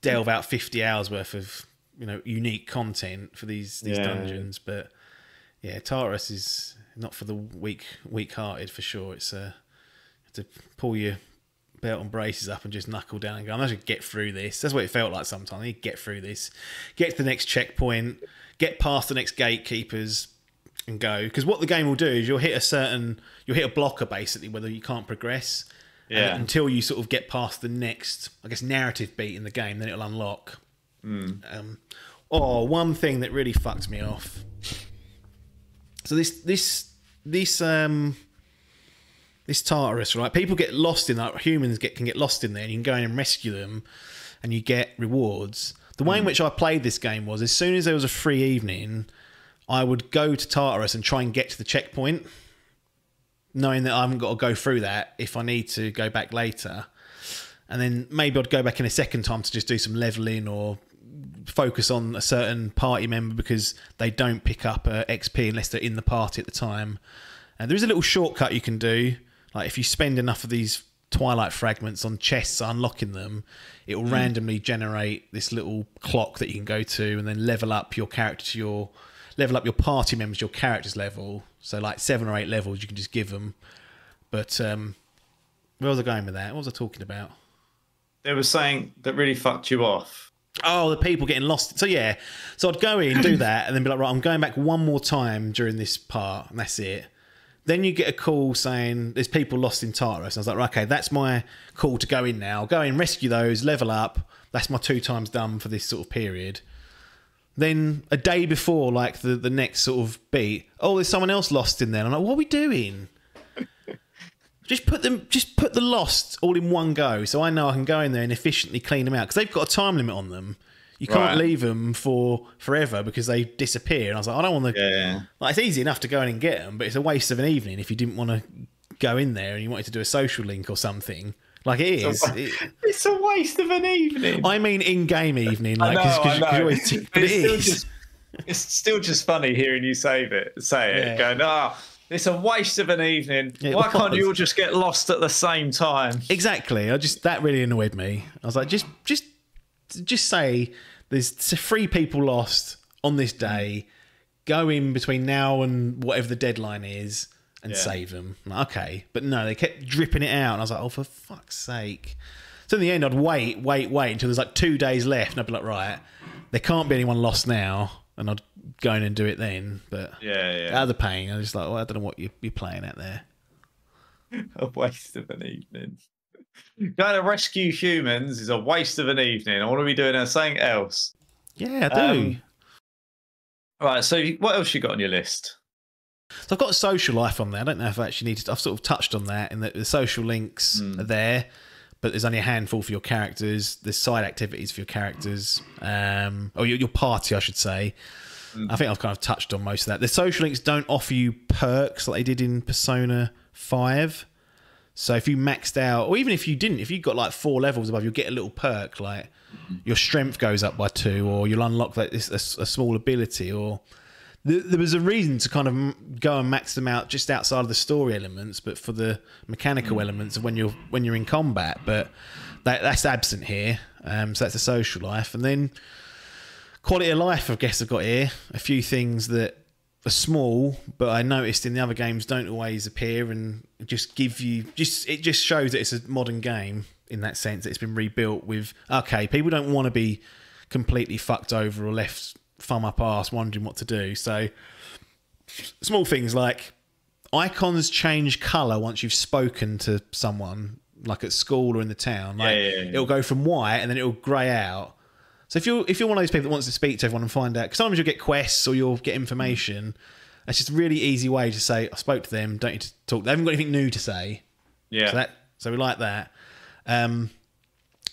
S3: delve out 50 hours worth of you know unique content for these these
S2: Yeah.
S3: dungeons. But yeah, Tartarus is not for the weak weak hearted for sure. It's uh, to pull your belt and braces up and just knuckle down and go, I'm going to get through this. That's what it felt like sometimes. You get through this, get to the next checkpoint, get past the next gatekeepers and go. Because what the game will do is you'll hit a certain, you'll hit a blocker basically, whether you can't progress.
S2: Yeah.
S3: until you sort of get past the next, I guess, narrative beat in the game, then it'll unlock. Um, oh, one thing that really fucked me off. So this, this, this, um, this Tartarus, right? People get lost in that. Humans get can get lost in there, and you can go in and rescue them, and you get rewards. The way in which I played this game was as soon as there was a free evening, I would go to Tartarus and try and get to the checkpoint, knowing that I haven't got to go through that if I need to go back later. And then maybe I'd go back in a second time to just do some leveling or focus on a certain party member because they don't pick up uh, XP unless they're in the party at the time. And there is a little shortcut you can do. Like if you spend enough of these twilight fragments on chests, unlocking them, it will randomly generate this little clock that you can go to, and then level up your character to your level up your party members, your character's level. So like seven or eight levels, you can just give them. But um, where was I going with that? What was I talking about?
S2: They were saying that really fucked you off.
S3: Oh, the people getting lost. So yeah, so I'd go in, do that, and then be like, right, I'm going back one more time during this part, and that's it. Then you get a call saying there's people lost in Tartarus. And I was like, okay, that's my call to go in now. Go in, rescue those, level up. That's my two times done for this sort of period. Then a day before, like the, the next sort of beat, oh, there's someone else lost in there. I'm like, what are we doing? just put them, just put the lost all in one go, so I know I can go in there and efficiently clean them out because they've got a time limit on them. You can't
S2: Right.
S3: leave them for forever because they disappear. And I was like, I don't want to.
S2: Yeah.
S3: Like, it's easy enough to go in and get them, but it's a waste of an evening if you didn't want to go in there and you wanted to do a social link or something. Like it is. It-
S2: It's a waste of an evening.
S3: I mean, in-game evening,
S2: I
S3: like because you always, but
S2: But
S3: it
S2: it's, still just, it's still just funny hearing you say it. Say it,
S3: Yeah.
S2: going, ah, it's a waste of an evening.
S3: It
S2: Why can't you all just get lost at the same time?
S3: Exactly. I just that really annoyed me. I was like, just just just say there's three people lost on this day, go in between now and whatever the deadline is and
S2: Yeah.
S3: save them. Okay, but no, they kept dripping it out, and I was like, oh, for fuck's sake. So in the end, I'd wait, wait, wait until there's like two days left, and I'd be like, right, there can't be anyone lost now, and I'd go in and do it then. But
S2: Yeah, yeah.
S3: other pain, I was just like, well, I don't know what you, you're playing at there.
S2: a waste of an evening. Going to rescue humans is a waste of an evening. I want to be doing something else.
S3: Yeah, I do.
S2: Um, Right, so what else you got on your list?
S3: So I've got social life on there. I don't know if I actually need to. I've sort of touched on that in that the social links
S2: Hmm.
S3: are there, but there's only a handful for your characters. There's side activities for your characters, um, or your, your party, I should say.
S2: Hmm.
S3: I think I've kind of touched on most of that. The social links don't offer you perks like they did in Persona Five. So if you maxed out, or even if you didn't, if you got like four levels above, you'll get a little perk like your strength goes up by two, or you'll unlock like this a, a small ability, or there, there was a reason to kind of go and max them out just outside of the story elements, but for the mechanical elements of when you're when you're in combat. But that, that's absent here. Um, so that's a social life, and then quality of life. I guess I've got here a few things that are small, but I noticed in the other games don't always appear and just give you just it just shows that it's a modern game in that sense. That it's been rebuilt with okay, people don't want to be completely fucked over or left thumb up arse wondering what to do. So small things like icons change color once you've spoken to someone like at school or in the town like
S2: Yeah, yeah, yeah.
S3: it'll go from white and then it'll grey out so if you're if you're one of those people that wants to speak to everyone and find out, because sometimes you'll get quests or you'll get information. That's just a really easy way to say I spoke to them. Don't need to talk. They haven't got anything new to say.
S2: Yeah.
S3: So that so we like that. Um,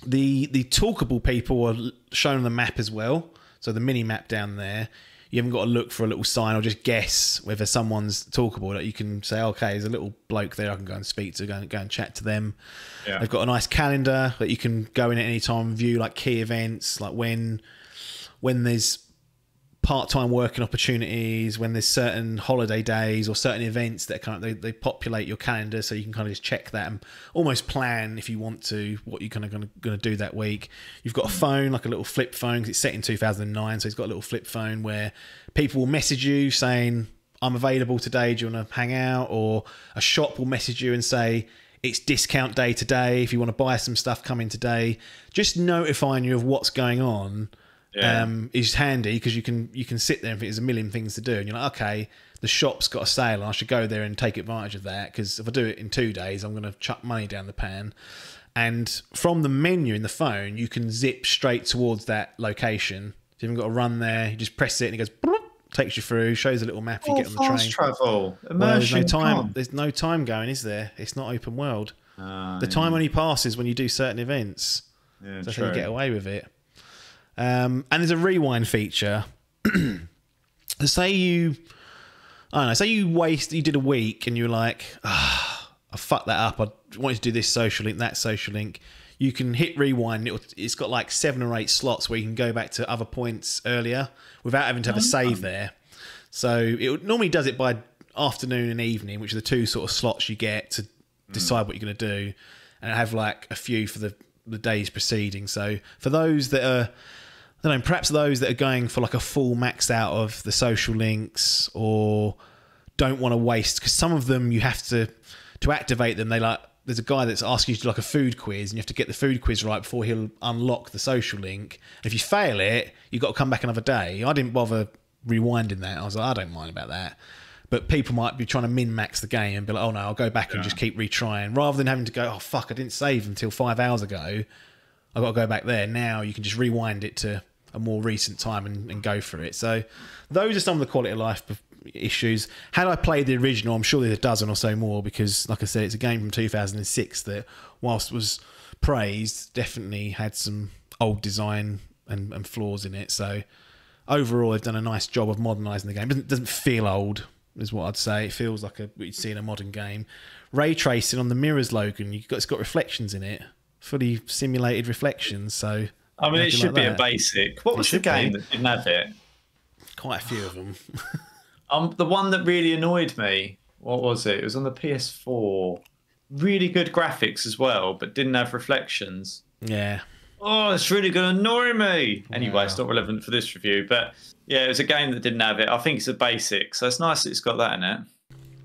S3: the the talkable people are shown on the map as well. So the mini map down there, you haven't got to look for a little sign or just guess whether someone's talkable. That you can say, okay, there's a little bloke there I can go and speak to, go and go and chat to them.
S2: Yeah.
S3: They've got a nice calendar that you can go in at any time view like key events, like when when there's part-time working opportunities, when there's certain holiday days or certain events that kind of they, they populate your calendar, so you can kind of just check that and almost plan if you want to what you're kind of going to do that week. You've got a phone, like a little flip phone cause it's set in 2009, so it's got a little flip phone where people will message you saying, "I'm available today. Do you want to hang out?" Or a shop will message you and say. It's discount day today. If you want to buy some stuff, come in today. Just notifying you of what's going on
S2: Yeah.
S3: um, is handy because you can you can sit there and think there's a million things to do, and you're like, okay, the shop's got a sale, and I should go there and take advantage of that because if I do it in two days, I'm going to chuck money down the pan. And from the menu in the phone, you can zip straight towards that location. So you haven't got to run there. You just press it, and it goes, takes you through, shows a little map. You
S2: Oh,
S3: get on the train.
S2: travel.
S3: Well, there's no time.
S2: come
S3: There's no time going, is there? It's not open world.
S2: Ah,
S3: The time only passes when you do certain events.
S2: yeah,
S3: That's how you get away with it. Um, and there's a rewind feature. say you, I don't know, say you waste, you did a week and you're like, ah, I fucked that up. I wanted to do this social link, that social link. You can hit rewind. It'll, it's got like seven or eight slots where you can go back to other points earlier without having to have a save there. So it normally does it by afternoon and evening, which are the two sort of slots you get to decide what you're going to do, and I have like a few for the the days preceding. So for those that are, I don't know, perhaps those that are going for like a full max out of the social links or don't want to waste because some of them you have to to activate them. They like there's a guy that's asking you to do like a food quiz, and you have to get the food quiz right before he'll unlock the social link. If you fail it, you've got to come back another day. I didn't bother rewinding that. I was like, I don't mind about that. But people might be trying to min max the game and be like, oh no, I'll go back and just keep retrying. Rather than having to go, oh fuck, I didn't save until five hours ago. I've got to go back there. Now you can just rewind it to a more recent time and, and go for it. So those are some of the quality of life issues. Had I played the original, I'm sure there's a dozen or so more because, like I said, it's a game from 2006 that, whilst was praised, definitely had some old design and, and flaws in it. So overall, they've done a nice job of modernising the game. Doesn't doesn't feel old, is what I'd say. It feels like a what you'd see in a modern game. Ray tracing on the mirrors, Logan. You got it's got reflections in it, fully simulated reflections. So
S2: I mean, it should
S3: like
S2: be a basic. What was the
S3: should be.
S2: game that didn't have it?
S3: Quite a few of them.
S2: Um, the one that really annoyed me. What was it? It was on the PS4. Really good graphics as well, but didn't have reflections.
S3: yeah.
S2: Oh, it's really going to annoy me. Anyway, it's not relevant for this review, but yeah, it was a game that didn't have it. I think it's a basic, so it's nice that it's got that in it.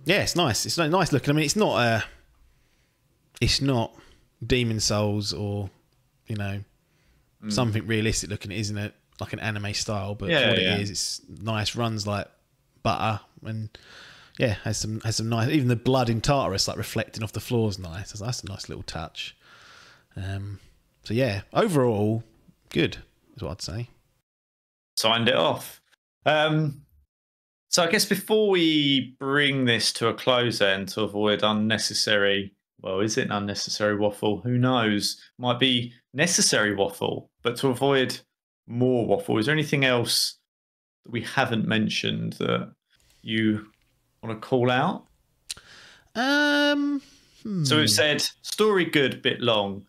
S3: Yeah, it's nice. It's nice looking. I mean, it's not a, it's not Demon Souls or, you know,
S2: Mm.
S3: something realistic looking, isn't it? Like an anime style, but
S2: Yeah,
S3: what
S2: yeah.
S3: it is, it's nice. Runs like butter, and yeah, has some has some nice. Even the blood in Tartarus like reflecting off the floor is nice. That's, that's a nice little touch. Um, so yeah, overall, good is what I'd say.
S2: signed it off. Um, so I guess before we bring this to a close, then to avoid unnecessary, well, is it an unnecessary waffle? Who knows? Might be necessary waffle, but to avoid more waffle, is there anything else that we haven't mentioned that you want to call out?
S3: Um,
S2: So
S3: hmm,
S2: we've said story good, bit long.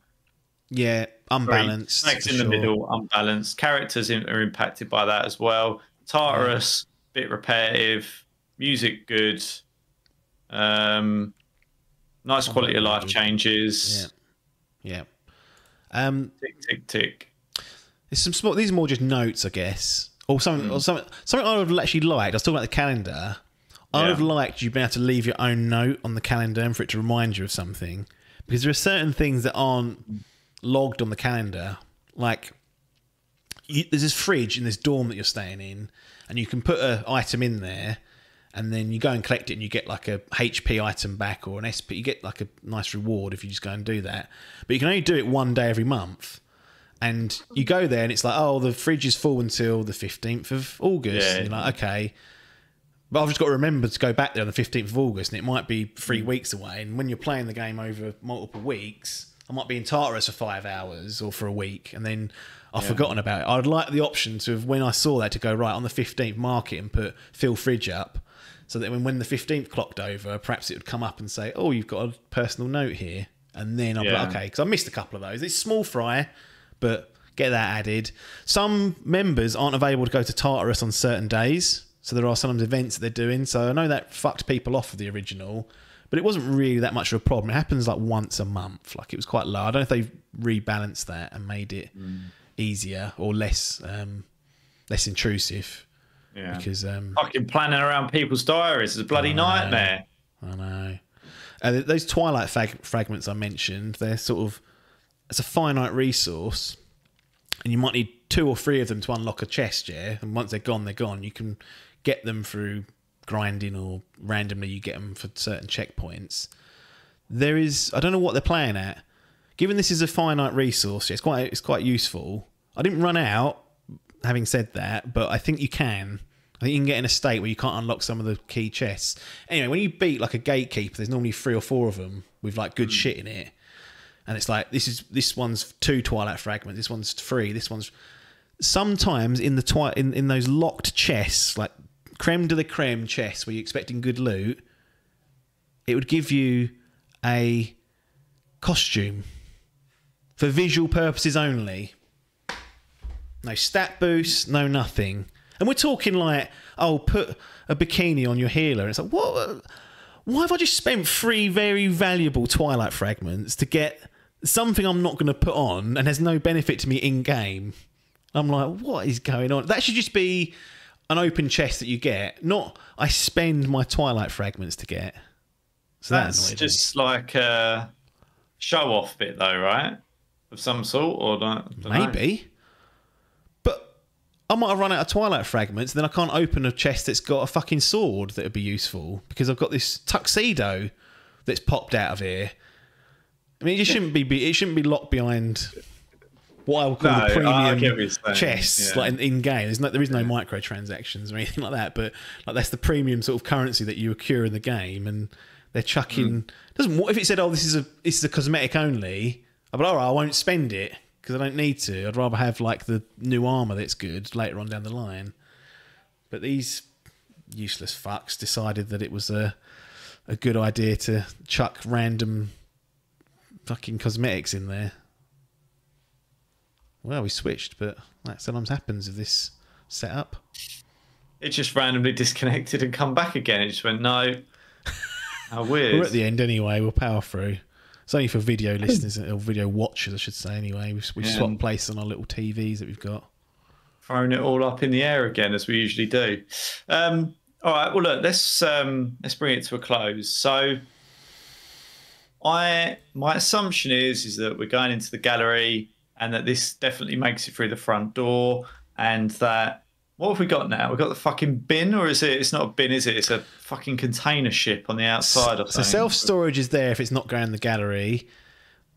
S3: yeah, unbalanced.
S2: Snakes in the
S3: sure.
S2: middle, unbalanced. Characters in, are impacted by that as well. Tartarus, bit repetitive. Music good. Um, nice quality of life changes.
S3: Yeah, yeah. Um,
S2: Tick tick tick.
S3: There's some small. These are more just notes, I guess, or something. Or something. Something I would have actually liked. I was talking about the calendar. I would have liked you being able to leave your own note on the calendar and for it to remind you of something, because there are certain things that aren't logged on the calendar. Like you, there's this fridge in this dorm that you're staying in, and you can put an item in there, and then you go and collect it, and you get like a HP item back or an SP. You get like a nice reward if you just go and do that. But you can only do it one day every month and you go there and it's like, oh, the fridge is full until the 15th of August.
S2: Yeah.
S3: And you're like, okay. But I've just got to remember to go back there on the 15th of August and it might be three mm. weeks away. And when you're playing the game over multiple weeks, I might be in Tartarus for five hours or for a week and then I've forgotten about it. I'd like the option to have, when I saw that, to go, right, on the 15th, market and put fill fridge up. So that when, when the 15th clocked over, perhaps it would come up and say, oh, you've got a personal note here. And then I'll be like, okay, because I missed a couple of those. It's small fry, but get that added. Some members aren't available to go to Tartarus on certain days, so there are sometimes events that they're doing. So I know that fucked people off of the original, but it wasn't really that much of a problem. It happens like once a month, like it was quite low. I don't know if they've rebalanced that and made it easier or less um, less intrusive
S2: Yeah.
S3: because um,
S2: Fucking planning around people's diaries is a bloody nightmare.
S3: I know. Uh, those Twilight fag- fragments I mentioned, they're sort of it's a finite resource, and you might need two or three of them to unlock a chest. Yeah, and once they're gone, they're gone. You can get them through grinding or randomly you get them for certain checkpoints. There is I don't know what they're playing at. Given this is a finite resource, yeah, it's quite it's quite useful. I didn't run out. Having said that, but I think you can. I think you can get in a state where you can't unlock some of the key chests. Anyway, when you beat like a gatekeeper, there's normally three or four of them with like good hmm. shit in it, and it's like this is this one's two Twilight fragments, this one's three, this one's. Sometimes in the twi- in in those locked chests, like creme de la creme chests, where you're expecting good loot, it would give you a costume for visual purposes only. No stat boost, no nothing. And we're talking like, oh, put a bikini on your healer. And it's like, what? Why have I just spent three very valuable Twilight fragments to get something I'm not going to put on and has no benefit to me in game? I'm like, what is going on? That should just be an open chest that you get, not I spend my Twilight fragments to get. So that
S2: That's
S3: me.
S2: just like a show off bit, though, right? Of some sort, or don't, don't.
S3: Maybe. But I might have run out of Twilight fragments, then I can't open a chest that's got a fucking sword that would be useful because I've got this tuxedo that's popped out of here. I mean, it just shouldn't be it shouldn't be locked behind what I would call
S2: No,
S3: the premium
S2: what you're saying,
S3: chests,
S2: yeah.
S3: like in, in game. There's no, there is no microtransactions or anything like that, but like that's the premium sort of currency that you accrue in the game, and they're chucking. Hmm. Doesn't what if it said, "Oh, this is a this is a cosmetic only"? I'd be like, all right, I won't spend it because I don't need to. I'd rather have like the new armor that's good later on down the line. But these useless fucks decided that it was a a good idea to chuck random fucking cosmetics in there. Well, we switched, but that sometimes happens with this setup.
S2: It just randomly disconnected and come back again. It just went, no. How weird.
S3: We're at the end anyway. We'll power through. It's only for video listeners or video watchers, I should say. Anyway, we've, we've
S2: Yeah.
S3: swapped places on our little TVs that we've got.
S2: throwing it all up in the air again as we usually do. Um, all right, well look, let's um, let's bring it to a close. So, I my assumption is is that we're going into the gallery and that this definitely makes it through the front door, and that what have we got now? We've got the fucking bin, or is it? It's not a bin, is it? It's a fucking container ship on the outside.
S3: So self storage is there if it's not going in the gallery.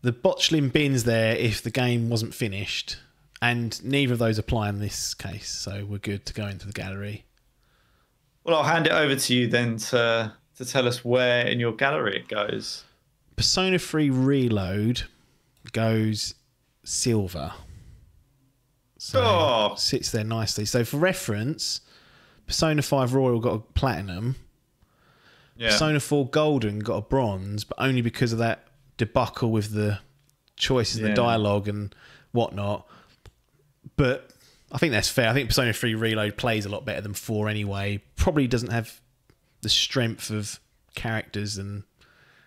S3: The botchling bin's there if the game wasn't finished, and neither of those apply in this case. So we're good to go into the gallery.
S2: Well, I'll hand it over to you then to to tell us where in your gallery it goes.
S3: Persona 3 Reload goes silver. So
S2: Oh.
S3: sits there nicely. So for reference, Persona 5 Royal got a platinum.
S2: Yeah.
S3: Persona 4 Golden got a bronze, but only because of that debacle with the choices, and
S2: Yeah.
S3: the dialogue, and whatnot. But I think that's fair. I think Persona 3 Reload plays a lot better than 4 anyway. Probably doesn't have the strength of characters and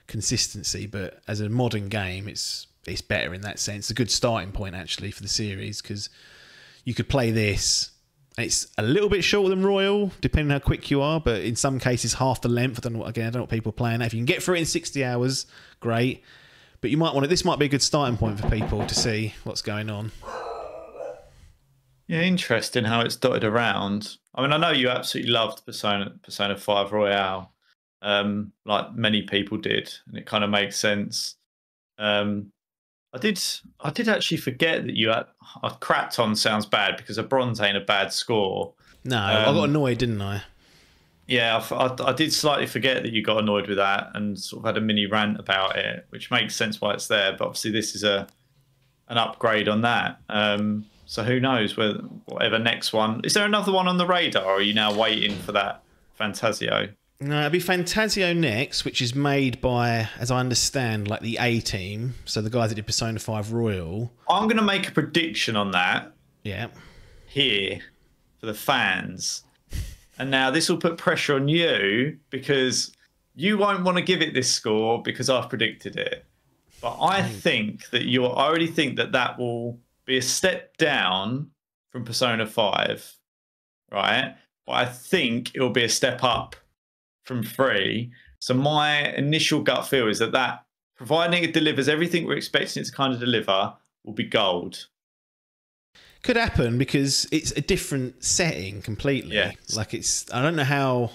S3: consistency, but as a modern game, it's it's better in that sense. It's a good starting point actually for the series because you could play this. It's a little bit shorter than Royal, depending how quick you are, but in some cases half the length. I don't know again. I don't know what people are playing. If you can get through it in sixty hours, great. But you might want to. This might be a good starting point for people to see what's going on.
S2: Yeah, interesting how it's dotted around. I mean, I know you absolutely loved Persona Persona Five Royal, um, like many people did, and it kind of makes sense. Um, I did, I did actually forget that you had. I crapped on sounds bad because a bronze ain't a bad score.
S3: No, I
S2: Um,
S3: got annoyed, didn't I?
S2: Yeah, I did slightly forget that you got annoyed with that and sort of had a mini rant about it, which makes sense why it's there. But obviously, this is a an upgrade on that. Um, so who knows whether whatever next one is there another one on the radar? Or are you now waiting for that Fantasio?
S3: No, it'll be Fantasio next, which is made by, as I understand, like the A team. So the guys that did Persona 5 Royal.
S2: I'm going to make a prediction on that
S3: Yeah.
S2: here for the fans. And now this will put pressure on you because you won't want to give it this score because I've predicted it. But I hmm. think that you I already think that that will be a step down from Persona 5, right? But I think it will be a step up from 3. So my initial gut feel is that that providing it delivers everything we're expecting it to kind of deliver will be gold.
S3: Could happen because it's a different setting completely.
S2: Yeah.
S3: Like it's, I don't know how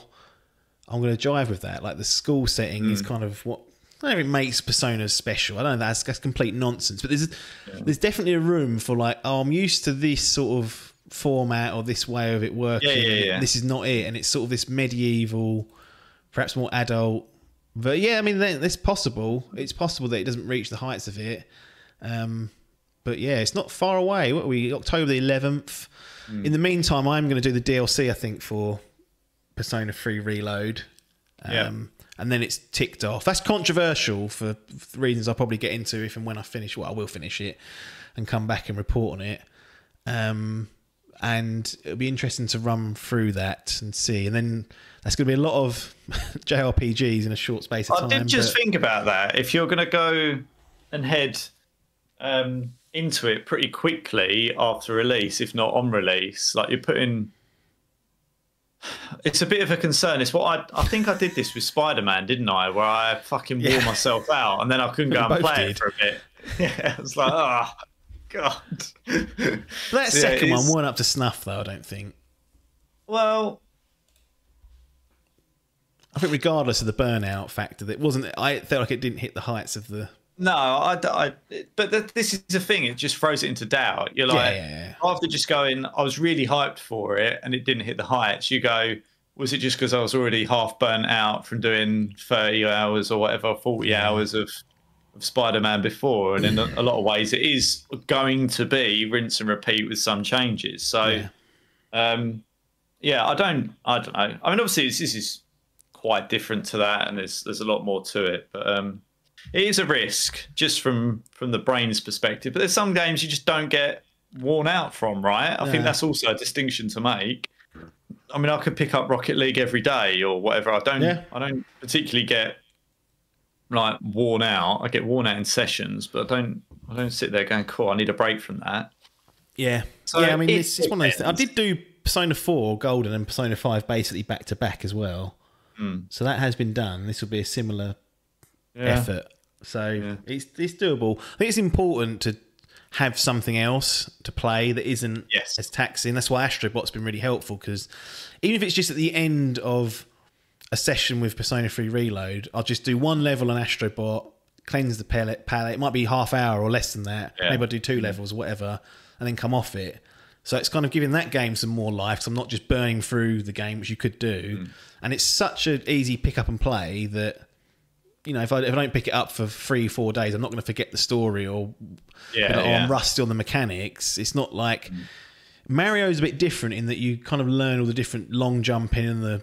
S3: I'm going to jive with that. Like the school setting is mm. kind of what I don't know if it makes personas special. I don't know. That's, that's complete nonsense. But there's there's definitely a room for like, oh, I'm used to this sort of format or this way of it working.
S2: Yeah, yeah, yeah.
S3: This is not it, and it's sort of this medieval, perhaps more adult. But yeah, I mean, it's possible. It's possible that it doesn't reach the heights of it. Um, but yeah, it's not far away. What are we? October the 11th.
S2: Hmm.
S3: In the meantime, I'm going to do the DLC. I think for Persona 3 Reload. Um,
S2: Yeah.
S3: And then it's ticked off. That's controversial for, for reasons I'll probably get into if and when I finish. Well, I will finish it and come back and report on it. Um, and it'll be interesting to run through that and see. And then that's going to be a lot of JRPGs in a short space of
S2: I
S3: time.
S2: I did just
S3: but-
S2: think about that. If you're going to go and head um, into it pretty quickly after release, if not on release, like you're putting. It's a bit of a concern. It's what I I think I did this with Spider Man, didn't I? Where I fucking wore
S3: Yeah.
S2: myself out and then I couldn't go and play
S3: did.
S2: it for a bit. Yeah, I was like, oh god.
S3: That
S2: So, yeah,
S3: second one
S2: it's-
S3: weren't up to snuff, though. I don't think.
S2: Well,
S3: I think, regardless of the burnout factor, that wasn't. I felt like it didn't hit the heights of the.
S2: No, I, I but th- this is the thing. It just throws it into doubt. You're like,
S3: yeah, yeah.
S2: after just going, I was really hyped for it, and it didn't hit the heights. You go, was it just because I was already half burnt out from doing 30 hours or whatever, 40 hours of of Spider-Man before? And in a, a lot of ways, it is going to be rinse and repeat with some changes. So,
S3: Yeah.
S2: um, yeah, I don't, I don't know. I mean, obviously, this, this is quite different to that, and there's there's a lot more to it, but um, it is a risk just from from the brain's perspective. But there's some games you just don't get worn out from, right? I
S3: Yeah.
S2: think that's also a distinction to make. I mean, I could pick up Rocket League every day or whatever. I don't,
S3: Yeah.
S2: I don't particularly get like worn out. I get worn out in sessions, but I don't. I don't sit there going, "Cool, I need a break from that."
S3: Yeah,
S2: So
S3: yeah. I mean,
S2: it
S3: it's, it's one of those. Things. I did do Persona Four Golden and Persona Five basically back to back as well. Hmm. So that has been done. This will be a similar
S2: Yeah.
S3: effort. So it's it's doable. I think it's important to have something else to play that isn't
S2: Yes.
S3: as taxing. That's why Astrobot's been really helpful because even if it's just at the end of a session with Persona 3 Reload, I'll just do one level on Astrobot, cleanse the palette. palette. It might be half hour or less than that.
S2: Yeah.
S3: Maybe I'll do two levels or whatever, and then come off it. So it's kind of giving that game some more life. So I'm not just burning through the game, which you could do.
S2: Mm.
S3: And it's such an easy pick up and play that you know, if I, if I don't pick it up for three, four days, I'm not going to forget the story or
S2: Yeah,
S3: like, oh,
S2: yeah.
S3: I'm rusty on the mechanics. It's not like Mario's a bit different in that you kind of learn all the different long jumping and the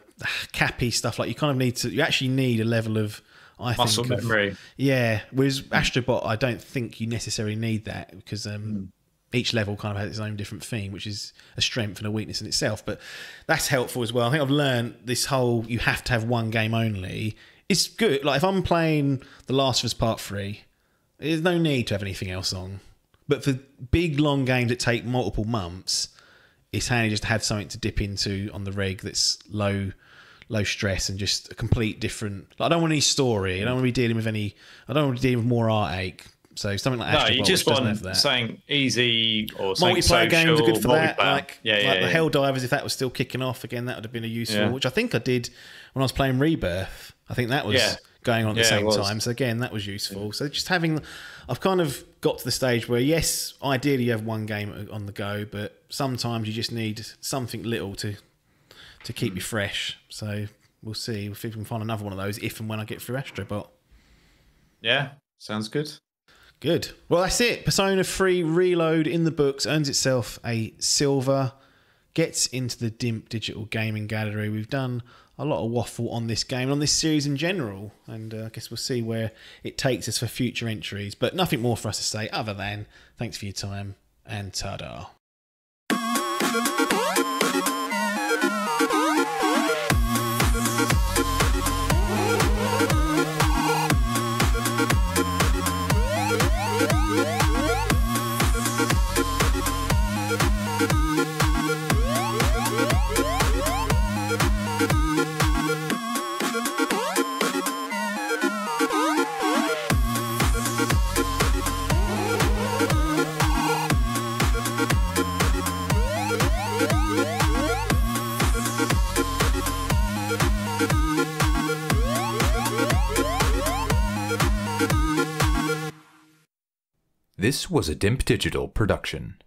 S3: cappy stuff. Like you kind of need to, you actually need a level of, I
S2: Muscle
S3: think, of-
S2: memory.
S3: yeah. Whereas Astrobot, I don't think you necessarily need that because um,
S2: Hmm.
S3: each level kind of has its own different theme, which is a strength and a weakness in itself. But that's helpful as well. I think I've learned this whole you have to have one game only. It's good. Like if I'm playing The Last of Us Part Three, there's no need to have anything else on. But for big long games that take multiple months, it's handy just to have something to dip into on the rig that's low low stress and just a complete different like, I don't want any story. I don't want to be dealing with any I don't want to be dealing with more heartache. So something like
S2: No,
S3: Astro
S2: you
S3: Bot,
S2: just want something easy or something
S3: Multiplayer games are good for that. Like,
S2: yeah,
S3: like
S2: yeah,
S3: the
S2: yeah.
S3: Hell Divers, if that was still kicking off again, that would have been a useful.
S2: Yeah.
S3: Which I think I did when I was playing Rebirth. I think that was
S2: Yeah.
S3: going on at the
S2: Yeah,
S3: same time. So again, that was useful. So just having, I've kind of got to the stage where yes, ideally you have one game on the go, but sometimes you just need something little to to keep you fresh. So we'll see if we can find another one of those if and when I get through Astrobot.
S2: Yeah, sounds good.
S3: Good. Well, that's it. Persona 3 Reload in the books earns itself a silver, gets into the DIMP Digital Gaming Gallery. We've done a lot of waffle on this game, on this series in general, and uh, I guess we'll see where it takes us for future entries. But nothing more for us to say other than thanks for your time and ta da.
S1: This was a DIMP Digital production.